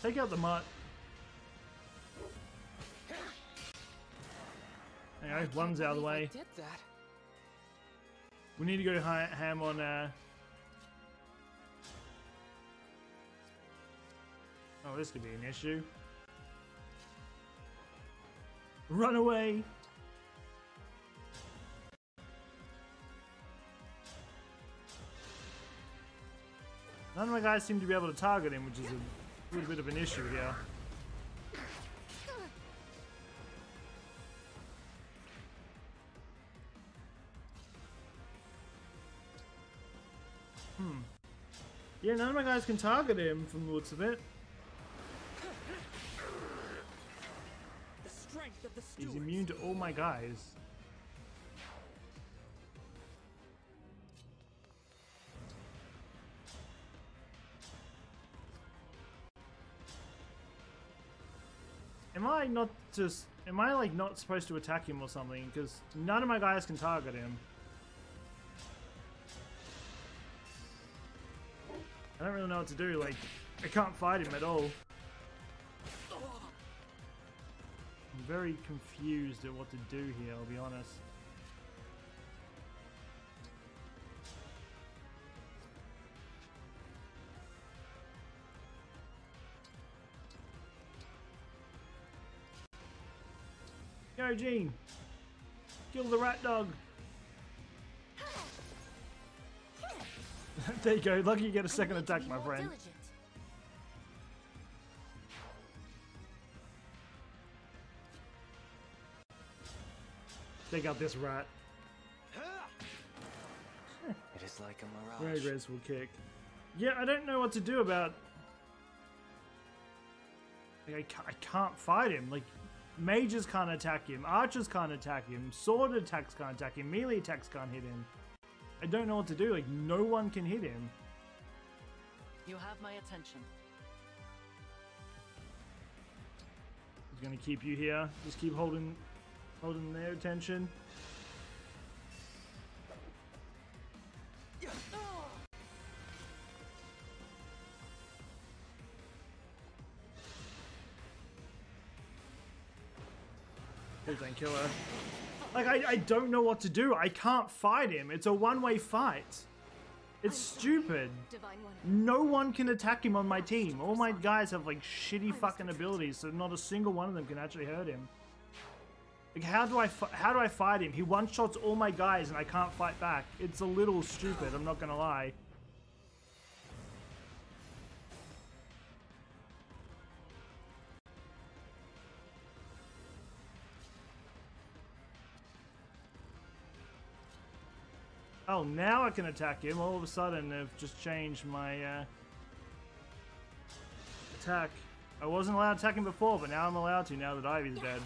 Take out the mutt. Anyway, one's out of the way. did that. We need to go ham on. Uh... Oh, this could be an issue. Run away! None of my guys seem to be able to target him, which is a little bit of an issue here. Hmm. Yeah, none of my guys can target him from the looks of it. He's immune to all my guys. Am I not just... Am I, like, not supposed to attack him or something? Because none of my guys can target him. I don't really know what to do, like... I can't fight him at all. very confused at what to do here, I'll be honest. Go, Jean! Kill the rat dog! *laughs* there you go, lucky you get a second attack, my friend. Take out this rat. It is like a Very mirage. graceful kick. Yeah, I don't know what to do about. Like, I, ca- I can't fight him. Like, mages can't attack him, archers can't attack him, sword attacks can't attack him, melee attacks can't hit him. I don't know what to do. Like, no one can hit him. You have my attention. He's gonna keep you here. Just keep holding, holding their attention. Please don't. Like, I, I don't know what to do. I can't fight him. It's a one-way fight. It's stupid. Divine One. No one can attack him on my team. All my guys have like shitty fucking abilities, so not a single one of them can actually hurt him. Like, how do I how do I fight him? He one shots all my guys, and I can't fight back. It's a little stupid. I'm not gonna lie. Oh, now I can attack him. All of a sudden, they've just changed my uh, attack. I wasn't allowed to attack him before, but now I'm allowed to now that Ivy's dead.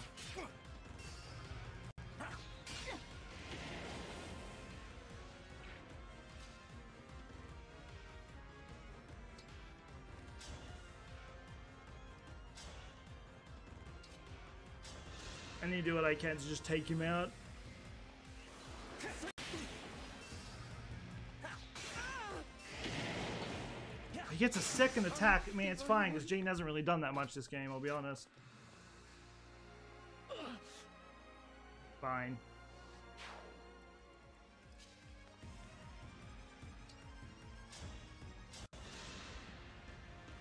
Do what I can to just take him out. He gets a second attack. I mean, it's fine because Jane hasn't really done that much this game. I'll be honest. Fine.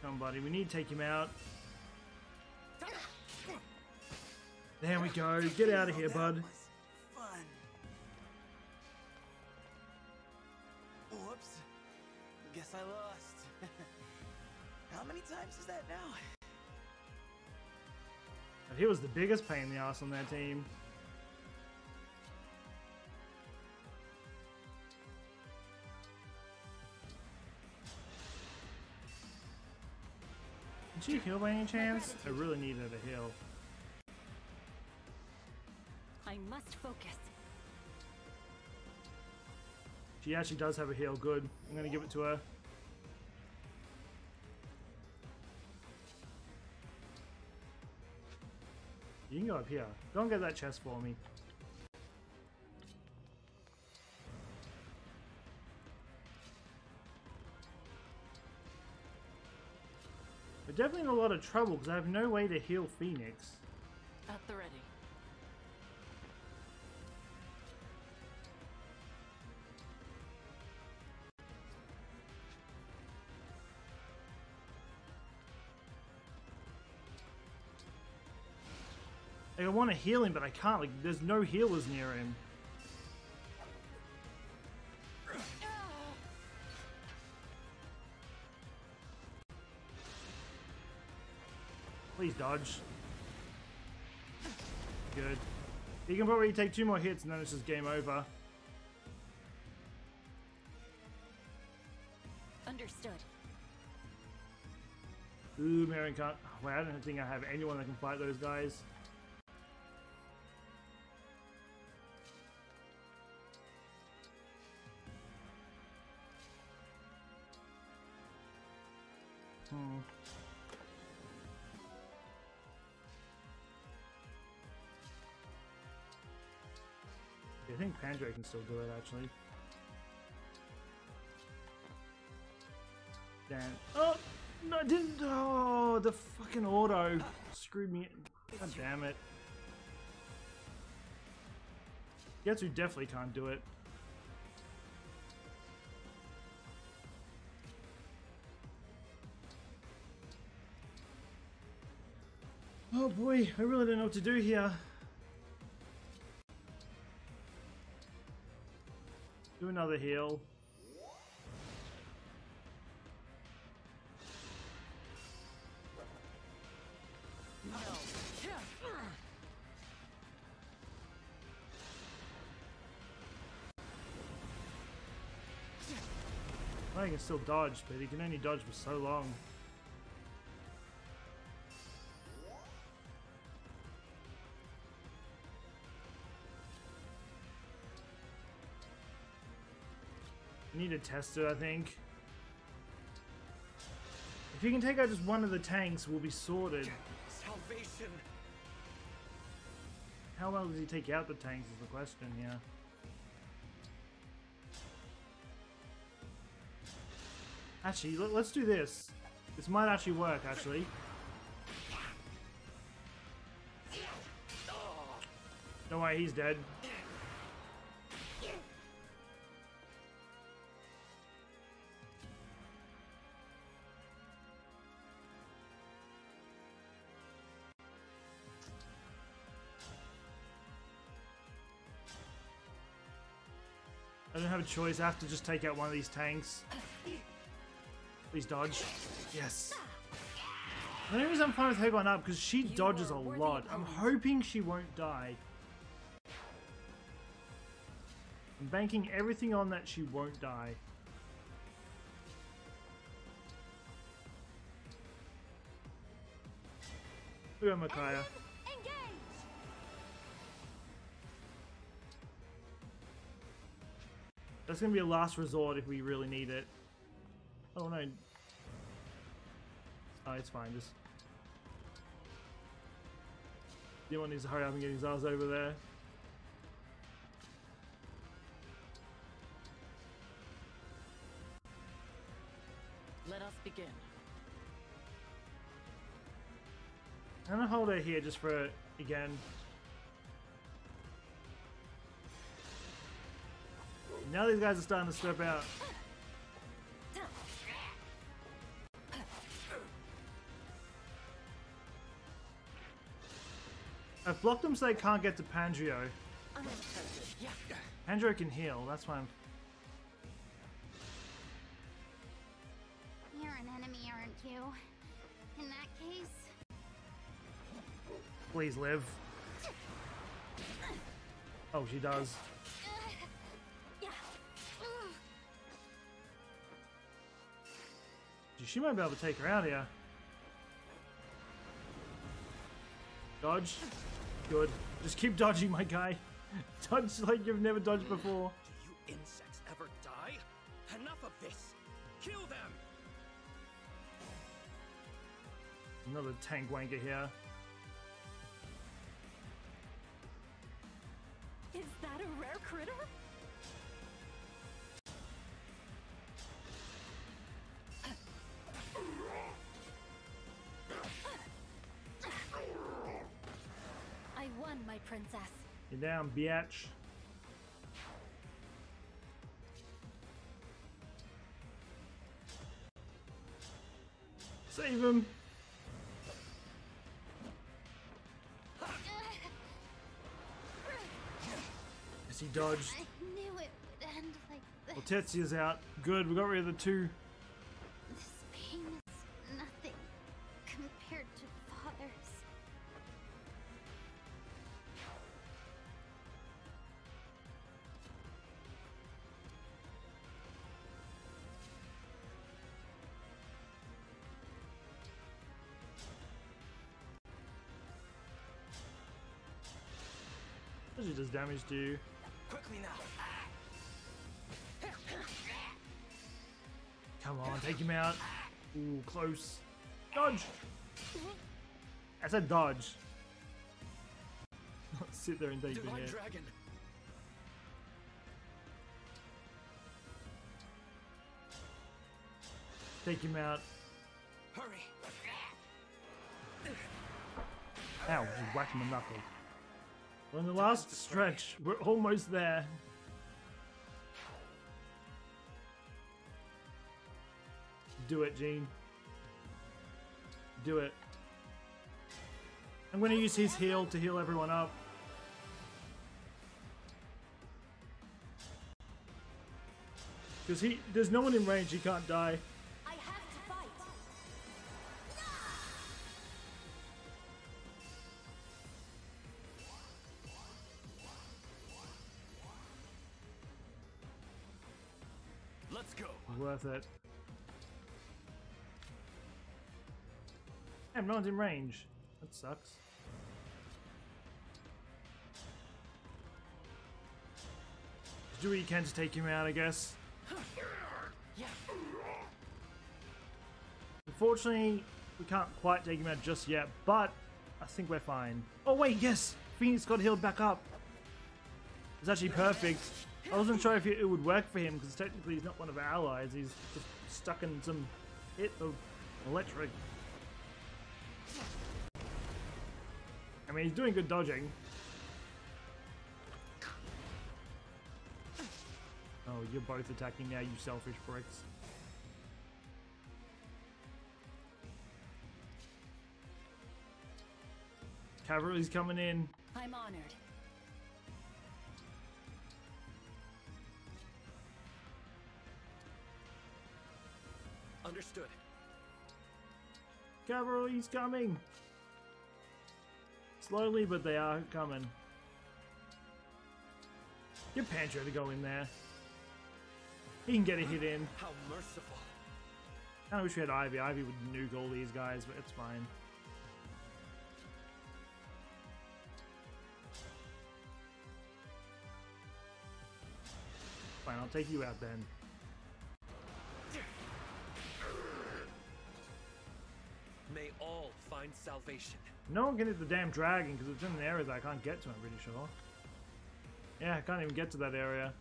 Come, buddy. We need to take him out. There we go. Get out of here, bud. Fun. Whoops. Guess I lost. *laughs* How many times is that now? He was the biggest pain in the ass on that team. Did she heal by any chance? I really needed a heal. I must focus. She actually does have a heal. Good. I'm gonna give it to her. You can go up here. Go and get that chest for me. We're definitely in a lot of trouble because I have no way to heal Phoenix. At the ready. Want to heal him, but I can't. Like, there's no healers near him. Please dodge. Good. He can probably take two more hits and then it's just game over. Understood. Ooh, Marion can't. Wait, I don't think I have anyone that can fight those guys. I think Pandreo can still do it, actually. Dan. Oh! No, I didn't. Oh, the fucking auto screwed me. God damn it. Getsu definitely can't do it. Oh boy, I really don't know what to do here. Do another heal. I can still dodge, but he can only dodge for so long. Need to test it, I think. If you can take out just one of the tanks, we'll be sorted. Salvation! How well does he take out the tanks is the question here. Actually, let, us do this. This might actually work, actually. Don't worry, he's dead. Have a choice. I have to just take out one of these tanks. Please dodge. Yes. The only reason I'm fine with her going up because she dodges a lot. I'm hoping she won't die. I'm banking everything on that she won't die. Look at Micaiah. That's gonna be a last resort if we really need it. Oh no. Oh, it's fine, just... one needs to hurry up and get his ass over there. Let us begin. I'm gonna hold her here just for, again, Now these guys are starting to step out. I've blocked them so they can't get to Pandreo. Pandreo can heal, that's why I'm... You're an enemy, aren't you? In that case... Please live. Oh, she does. She might be able to take her out here. Dodge. Good. Just keep dodging, my guy. *laughs* Dodge like you've never dodged before. Do you insects ever die? Enough of this! Kill them! Another tank wanker here. Is that a rare critter? Get down, biatch. Save him. Is he dodged. I knew it would end like this. Well, out. Good, we got rid of the two. Does he does damage do? Quickly now. Come on, take him out. Ooh, close. Dodge! I said dodge. *laughs* Not sit there and take him out. Dragon. Take him out. Hurry. Ow, just whacked him a knuckle. We're on the last stretch. We're almost there. Do it, Jean. Do it. I'm going to use his heal to heal everyone up. Because he, there's no one in range, he can't die. Worth it. Damn, no one's in range. That sucks. Do what you can to take him out, I guess. Unfortunately, we can't quite take him out just yet, but I think we're fine. Oh wait, yes! Phoenix got healed back up. It's actually perfect. I wasn't sure if it would work for him because technically he's not one of our allies. He's just stuck in some hit of electric. I mean, he's doing good dodging. Oh, you're both attacking now, you selfish bricks. Cavalry's coming in. I'm honored. Understood. Cavalry's coming! Slowly, but they are coming. Get Pancho to go in there. He can get a hit in. How merciful. Kinda wish we had Ivy. Ivy would nuke all these guys, but it's fine. Fine, I'll take you out then. May all find salvation. No one can hit the damn dragon because it's in an area that I can't get to, I'm pretty sure. Yeah, I can't even get to that area.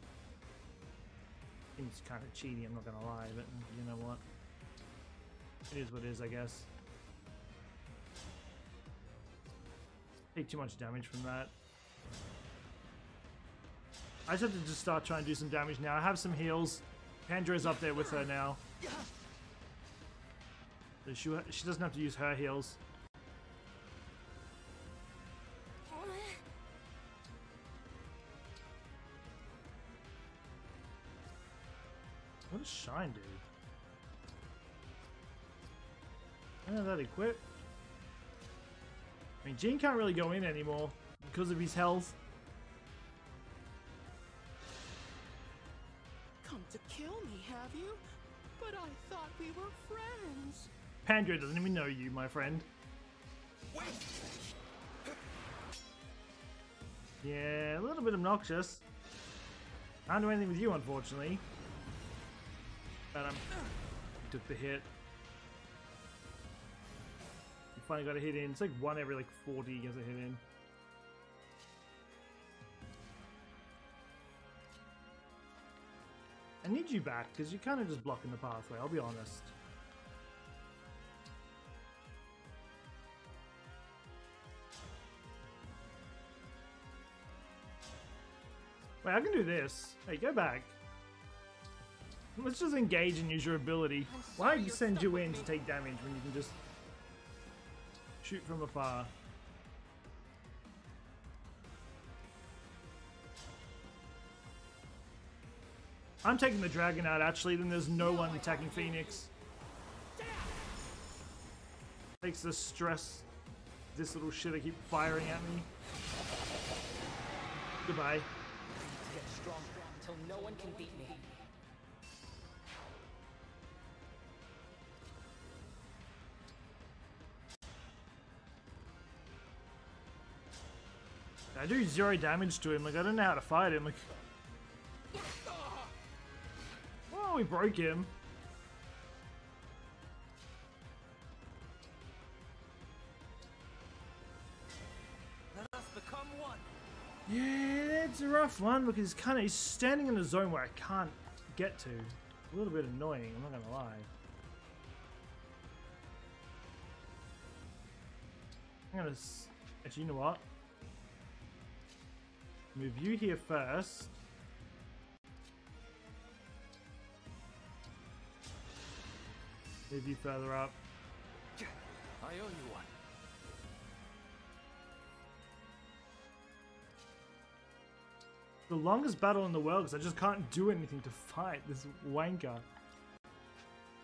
It's kind of cheaty, I'm not gonna lie, but mm, you know what? It is what it is, I guess. Take too much damage from that. I just have to just start trying to do some damage now. I have some heals. Pandreo's up there with her now. She, she doesn't have to use her heals. What does shine, dude. I have that equipped. I mean, Jean can't really go in anymore because of his health. Come to kill me, have you? But I thought we were friends. Pandreo doesn't even know you, my friend. Yeah, a little bit obnoxious. Can't do anything with you, unfortunately. But um, took the hit. You finally got a hit in. It's like one every like 40 gets a hit in. I need you back because you're kind of just blocking the pathway, I'll be honest. Wait, I can do this. Hey, go back. Let's just engage and use your ability. Why you send you in to take damage when you can just shoot from afar? I'm taking the dragon out actually, then there's no one attacking Phoenix. Takes the stress. This little shit I keep firing at me. Goodbye. To get stronger until no one can beat me. I do zero damage to him, like I don't know how to fight him, like Oh, we broke him. Let us become one. Yeah, it's a rough one because he's kind of he's standing in a zone where I can't get to. A little bit annoying, I'm not gonna lie. I'm gonna. s- Actually, you know what? Move you here first. Move you further up. I owe you one. The longest battle in the world because I just can't do anything to fight this wanker.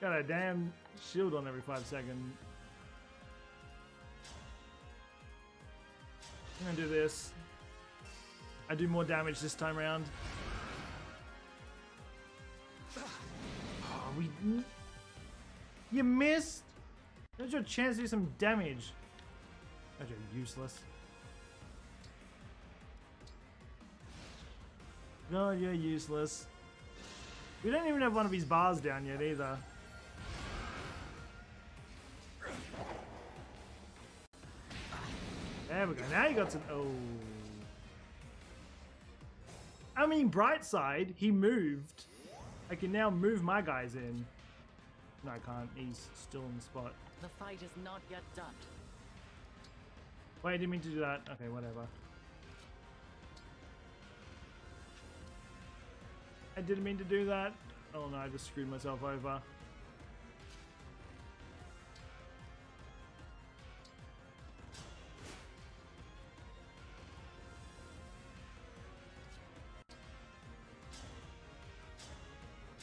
Got a damn shield on every five seconds. I'm gonna do this. I do more damage this time around. Oh, we. You missed! There's your chance to do some damage. That's useless. God, you're useless. We don't even have one of his bars down yet either. There we go. Now you got some. Oh. I mean, bright side, he moved. I can now move my guys in. No, I can't. He's still in the spot. The fight is not yet done. Wait, I didn't mean to do that. Okay, whatever. I didn't mean to do that. Oh no, I just screwed myself over.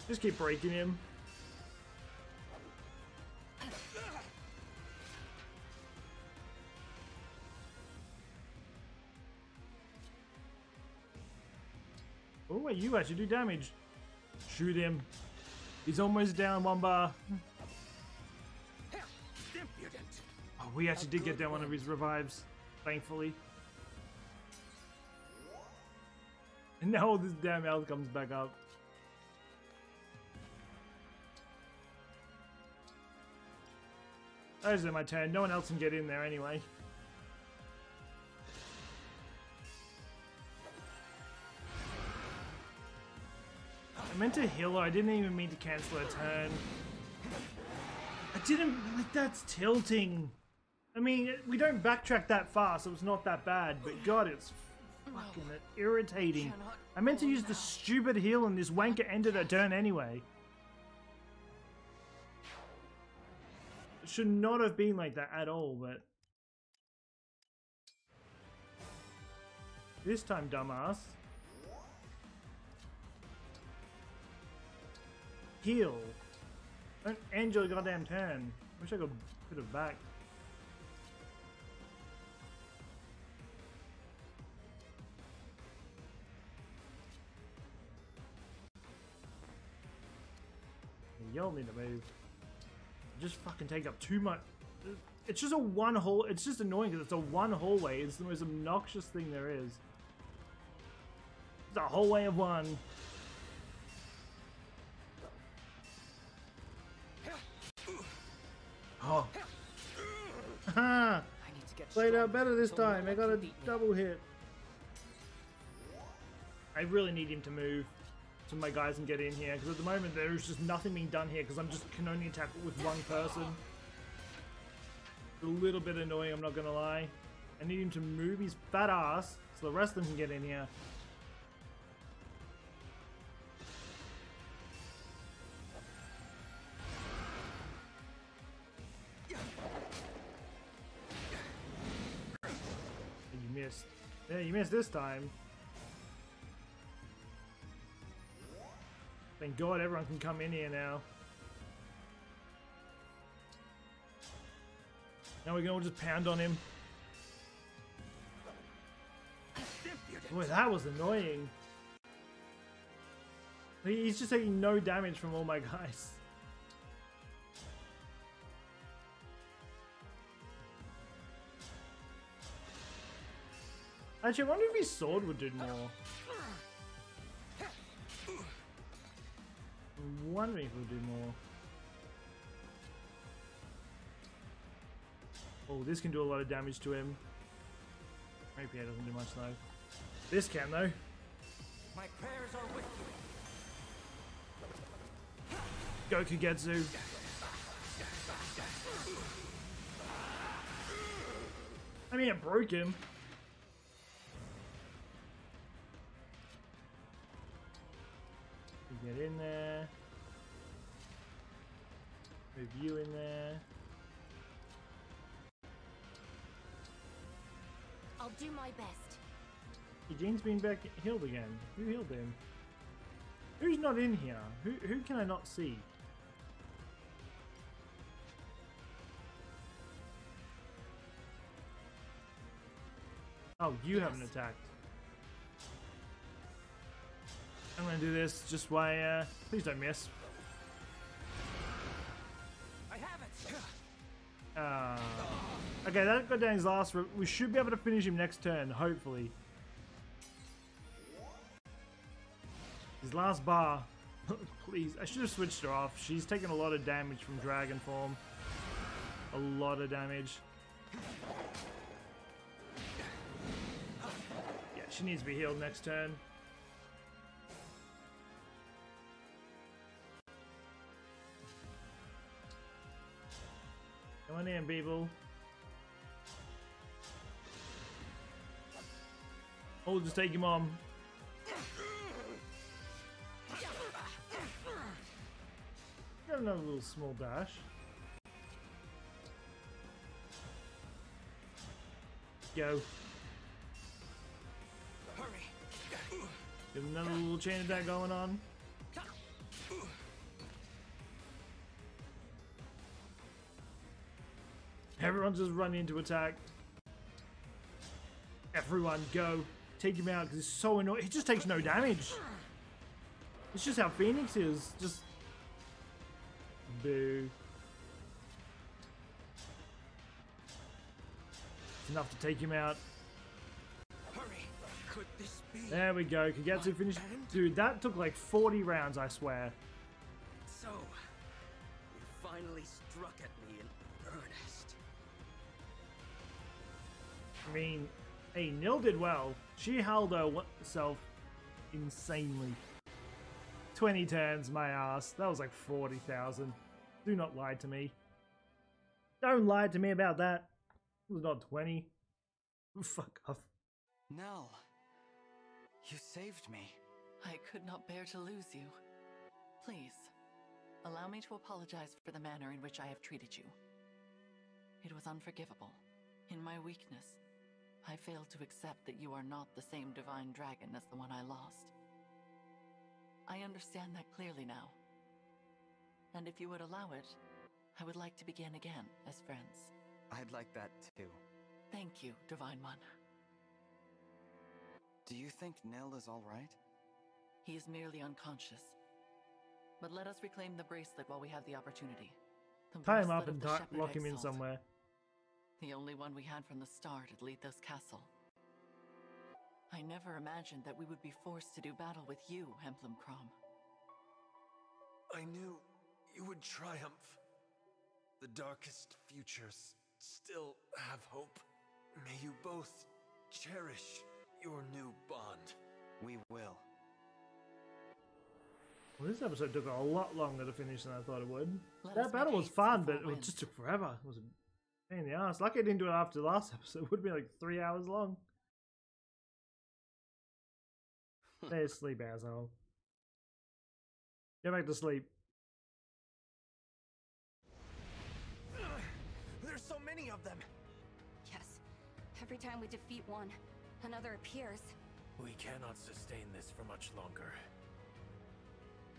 Just keep breaking him. You actually do damage. Shoot him. He's almost down one bar. Oh, we actually did get down one of his revives, thankfully. And now all this damn health comes back up. That is my turn. No one else can get in there anyway. I meant to heal her. I didn't even mean to cancel her turn. I didn't... Like, that's tilting. I mean, we don't backtrack that fast, so it's not that bad. But God, it's fucking irritating. I meant to use the stupid heal and this wanker ended her turn anyway. It should not have been like that at all, but... This time, dumbass. Heal. End your goddamn turn. Wish I could put it back. Y'all need to move. Just fucking take up too much. It's just a one hole. It's just annoying because it's a one hallway. It's the most obnoxious thing there is. It's a hallway of one. Oh. *laughs* Played out better this time. I got a double hit. I really need him to move to my guys and get in here because at the moment there's just nothing being done here because I'm just can only attack with one person. A little bit annoying, I'm not gonna lie. I need him to move his fat ass so the rest of them can get in here. You missed this time. Thank God everyone can come in here now. Now we can all just pound on him. Boy, that was annoying. He's just taking no damage from all my guys. Actually, I wonder if his sword would do more. I'm wondering if it would do more. Oh, this can do a lot of damage to him. Rapier doesn't do much though. This can though. My prayers are with you. Goku Getsu. I mean, it broke him. Get in there. Move you in there. I'll do my best. Eugene's been back healed again. Who healed him? Who's not in here? Who who can I not see? Oh, you Yes. haven't attacked. I'm gonna do this just why, uh, please don't miss. I have it! Uh, okay, that got down his last. We should be able to finish him next turn, hopefully. His last bar. *laughs* Please, I should have switched her off. She's taken a lot of damage from dragon form. A lot of damage. Yeah, she needs to be healed next turn. Come on in, people. Oh, just take him on. Got another little small dash. Go. Hurry! Him another little chain attack going on. Everyone just running into attack. Everyone go. Take him out because it's so annoying. He just takes no damage. It's just how Phoenix is. Just. Boo. It's enough to take him out. Hurry! Could this be? There we go. Kagetsu finished. Dude, that took like 40 rounds, I swear. So, you finally struck at I mean, hey, Nil did well. She held herself insanely. 20 turns, my ass. That was like 40,000. Do not lie to me. Don't lie to me about that. It was not 20. Fuck off. Nel, you saved me. I could not bear to lose you. Please, allow me to apologize for the manner in which I have treated you. It was unforgivable. In my weakness, I fail to accept that you are not the same divine dragon as the one I lost. I understand that clearly now. And if you would allow it, I would like to begin again as friends. I'd like that too. Thank you, Divine One. Do you think Nel is alright? He is merely unconscious. But let us reclaim the bracelet while we have the opportunity. The Tie him up and the ti- Shepherd lock him in Exalt. somewhere. The only one we had from the start at Lythos Castle. I never imagined that we would be forced to do battle with you, Emblem Chrom. I knew you would triumph. The darkest futures still have hope. May you both cherish your new bond. We will. Well, this episode took a lot longer to finish than I thought it would. Let that battle was fun, before but it wind. just took forever. It was a pain in the ass. Lucky I didn't do it after the last *laughs* episode. It would have been like three hours long. Stay asleep, asshole. Get back to sleep. *sighs* There's so many of them. Yes. Every time we defeat one, another appears. We cannot sustain this for much longer.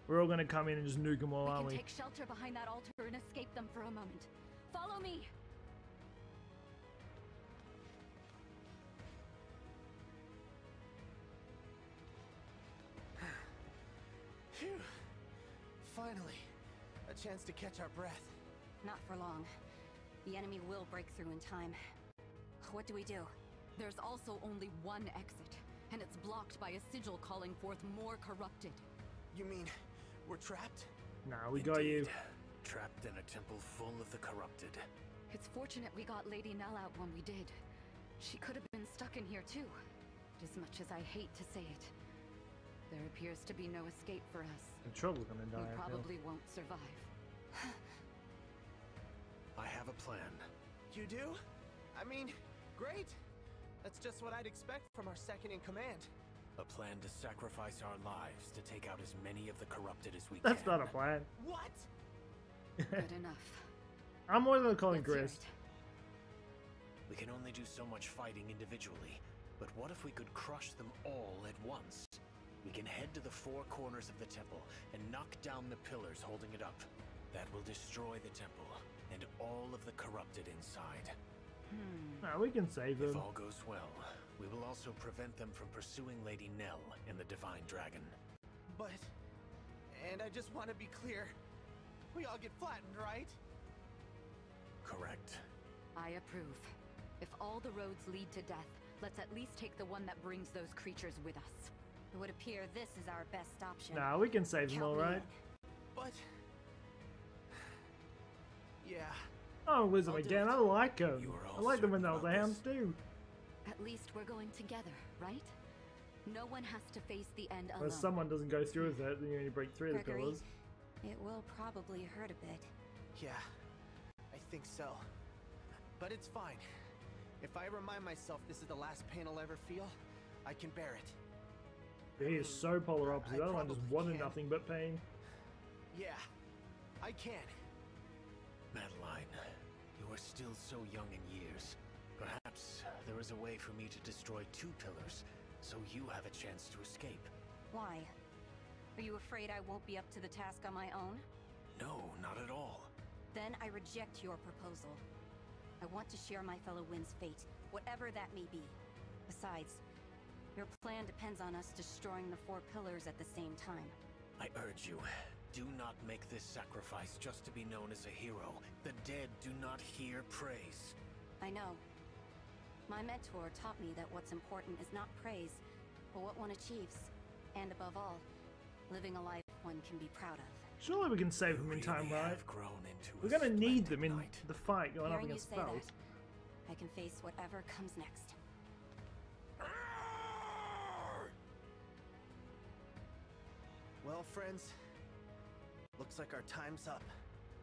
We're all gonna come in and just nuke them all, We aren't can we? take shelter behind that altar and escape them for a moment. Follow me! Finally, a chance to catch our breath. Not for long. The enemy will break through in time. What do we do? There's also only one exit, and it's blocked by a sigil calling forth more corrupted. You mean we're trapped? Nah, we got you. Trapped in a temple full of the corrupted. It's fortunate we got Lady Nel out when we did. She could have been stuck in here too. As much as I hate to say it, there appears to be no escape for us. The troll's gonna die. we I probably won't survive. I have a plan. You do? I mean, great. That's just what I'd expect from our second in command. A plan to sacrifice our lives to take out as many of the corrupted as we That's can. That's not a plan. What? Good enough. *laughs* I'm more than calling Let's hear We can only do so much fighting individually. But what if we could crush them all at once? We can head to the four corners of the temple and knock down the pillars holding it up. That will destroy the temple and all of the corrupted inside. Hmm. Nah, we can save them. If all goes well, we will also prevent them from pursuing Lady Nel and the Divine Dragon. But. And I just want to be clear. We all get flattened, right? Correct. I approve. If all the roads lead to death, let's at least take the one that brings those creatures with us. It would appear this is our best option. Nah, we can save them Count all me right. in. But. Yeah. Oh, Lizzo I'll again. it. I like them. I like them when they certain were the about hounds too. At least we're going together, right? No one has to face the end alone. If someone doesn't go through with it, then you only break three of the pillars. It will probably hurt a bit. Yeah. I think so. But it's fine. If I remind myself this is the last pain I'll ever feel, I can bear it. He is so polar opposite. I The other one just wanted can. nothing but pain. Yeah. I can. Madeline, you are still so young in years. Perhaps there is a way for me to destroy two pillars, so you have a chance to escape. Why? Are you afraid I won't be up to the task on my own? No, not at all. Then I reject your proposal. I want to share my fellow Wind's fate, whatever that may be. Besides, your plan depends on us destroying the four pillars at the same time. I urge you, do not make this sacrifice just to be known as a hero. The dead do not hear praise. I know. My mentor taught me that what's important is not praise, but what one achieves. And above all, living a life one can be proud of. Surely we can save them in Really time, right? have grown into We're gonna need them in knight. the fight going up Hearing you against say that, I can face whatever comes next. Well, friends, looks like our time's up.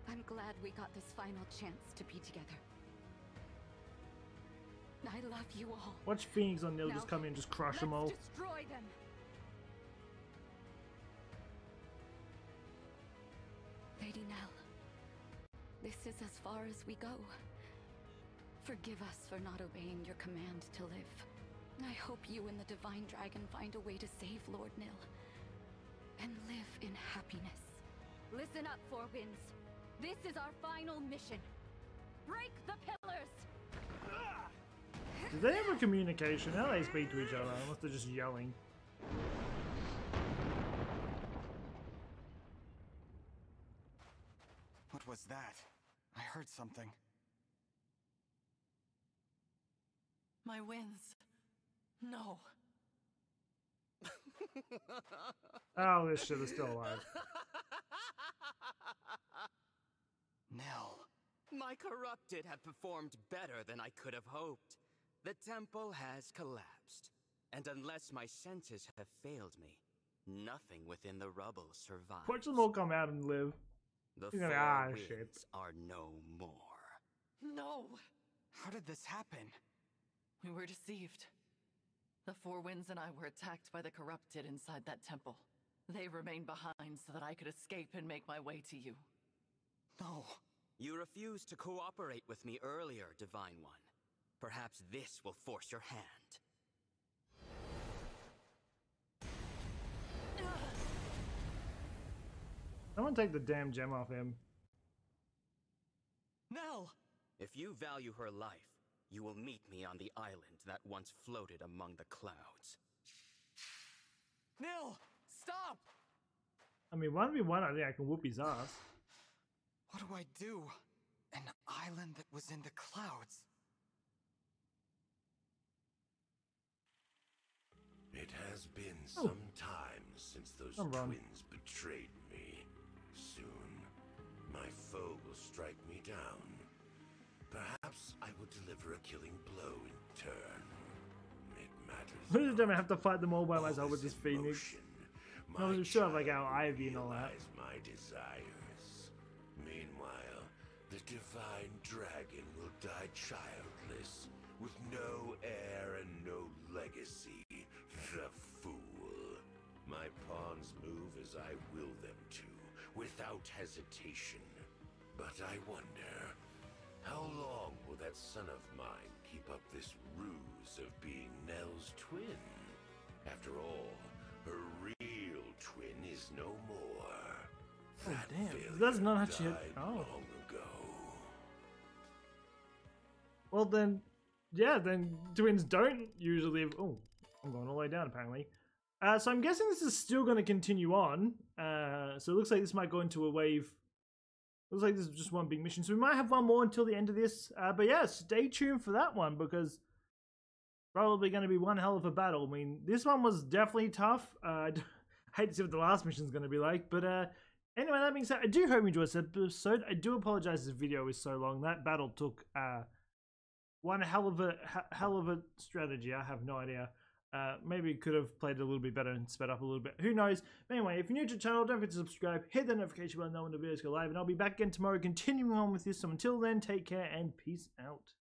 I'm glad we got this final chance to be together. I love you all. Watch Phoenix on Nil just come in and just crush Let's them all. destroy them. Lady Nel, this is as far as we go. Forgive us for not obeying your command to live. I hope you and the Divine Dragon find a way to save Lord Nil and live in happiness. Listen up, Four Winds. This is our final mission. Break the pillars! Do they have a communication? How do they speak to each other? Unless they're just yelling. What was that? I heard something. My winds. No. *laughs* Oh, this shit is still alive. Nel. My corrupted have performed better than I could have hoped. The temple has collapsed, and unless my senses have failed me, nothing within the rubble survives. Watch them all come out and live. The You're four gonna- ah, winds shit. are no more. No! How did this happen? We were deceived. The Four Winds and I were attacked by the corrupted inside that temple. They remained behind so that I could escape and make my way to you. No. You refused to cooperate with me earlier, Divine One. Perhaps this will force your hand. I want to take the damn gem off him. Nel! If you value her life, you will meet me on the island that once floated among the clouds. Nel! Stop! I mean, 1v1, I think I can whoop his ass. What do I do? An island that was in the clouds. It has been Oh. some time since those I'm wrong. twins betrayed me. Soon, my foe will strike me down. Perhaps I will deliver a killing blow in turn. It matters. I don't have to fight them all by myself with is this Phoenix. My we still have like our Ivy and all that. my desires. Meanwhile, the divine dragon will die childless, with no heir and no legacy. The fool. My pawns move as I will them to, without hesitation. But I wonder, how long will that son of mine keep up this ruse of being Nel's twin. After all, her real twin is no more. Oh, That damn. That's not actually. Oh. long ago. Well, then, yeah, then twins don't usually. Oh, I'm going all the way down apparently. Uh, so I'm guessing this is still going to continue on. Uh, so it looks like this might go into a wave. Looks like this is just one big mission. So we might have one more until the end of this. Uh, but yeah, stay tuned for that one because probably going to be one hell of a battle. I mean, this one was definitely tough. Uh, *laughs* I hate to see what the last mission is going to be like, but uh, anyway, that being said, I do hope you enjoyed this episode. I do apologize this video is so long. That battle took uh, one hell of a hell of a strategy. I have no idea. Uh, maybe could have played it a little bit better and sped up a little bit. Who knows? But anyway, if you're new to the channel, don't forget to subscribe, hit the notification bell, know when the videos go live, and I'll be back again tomorrow continuing on with this. So until then, take care and peace out.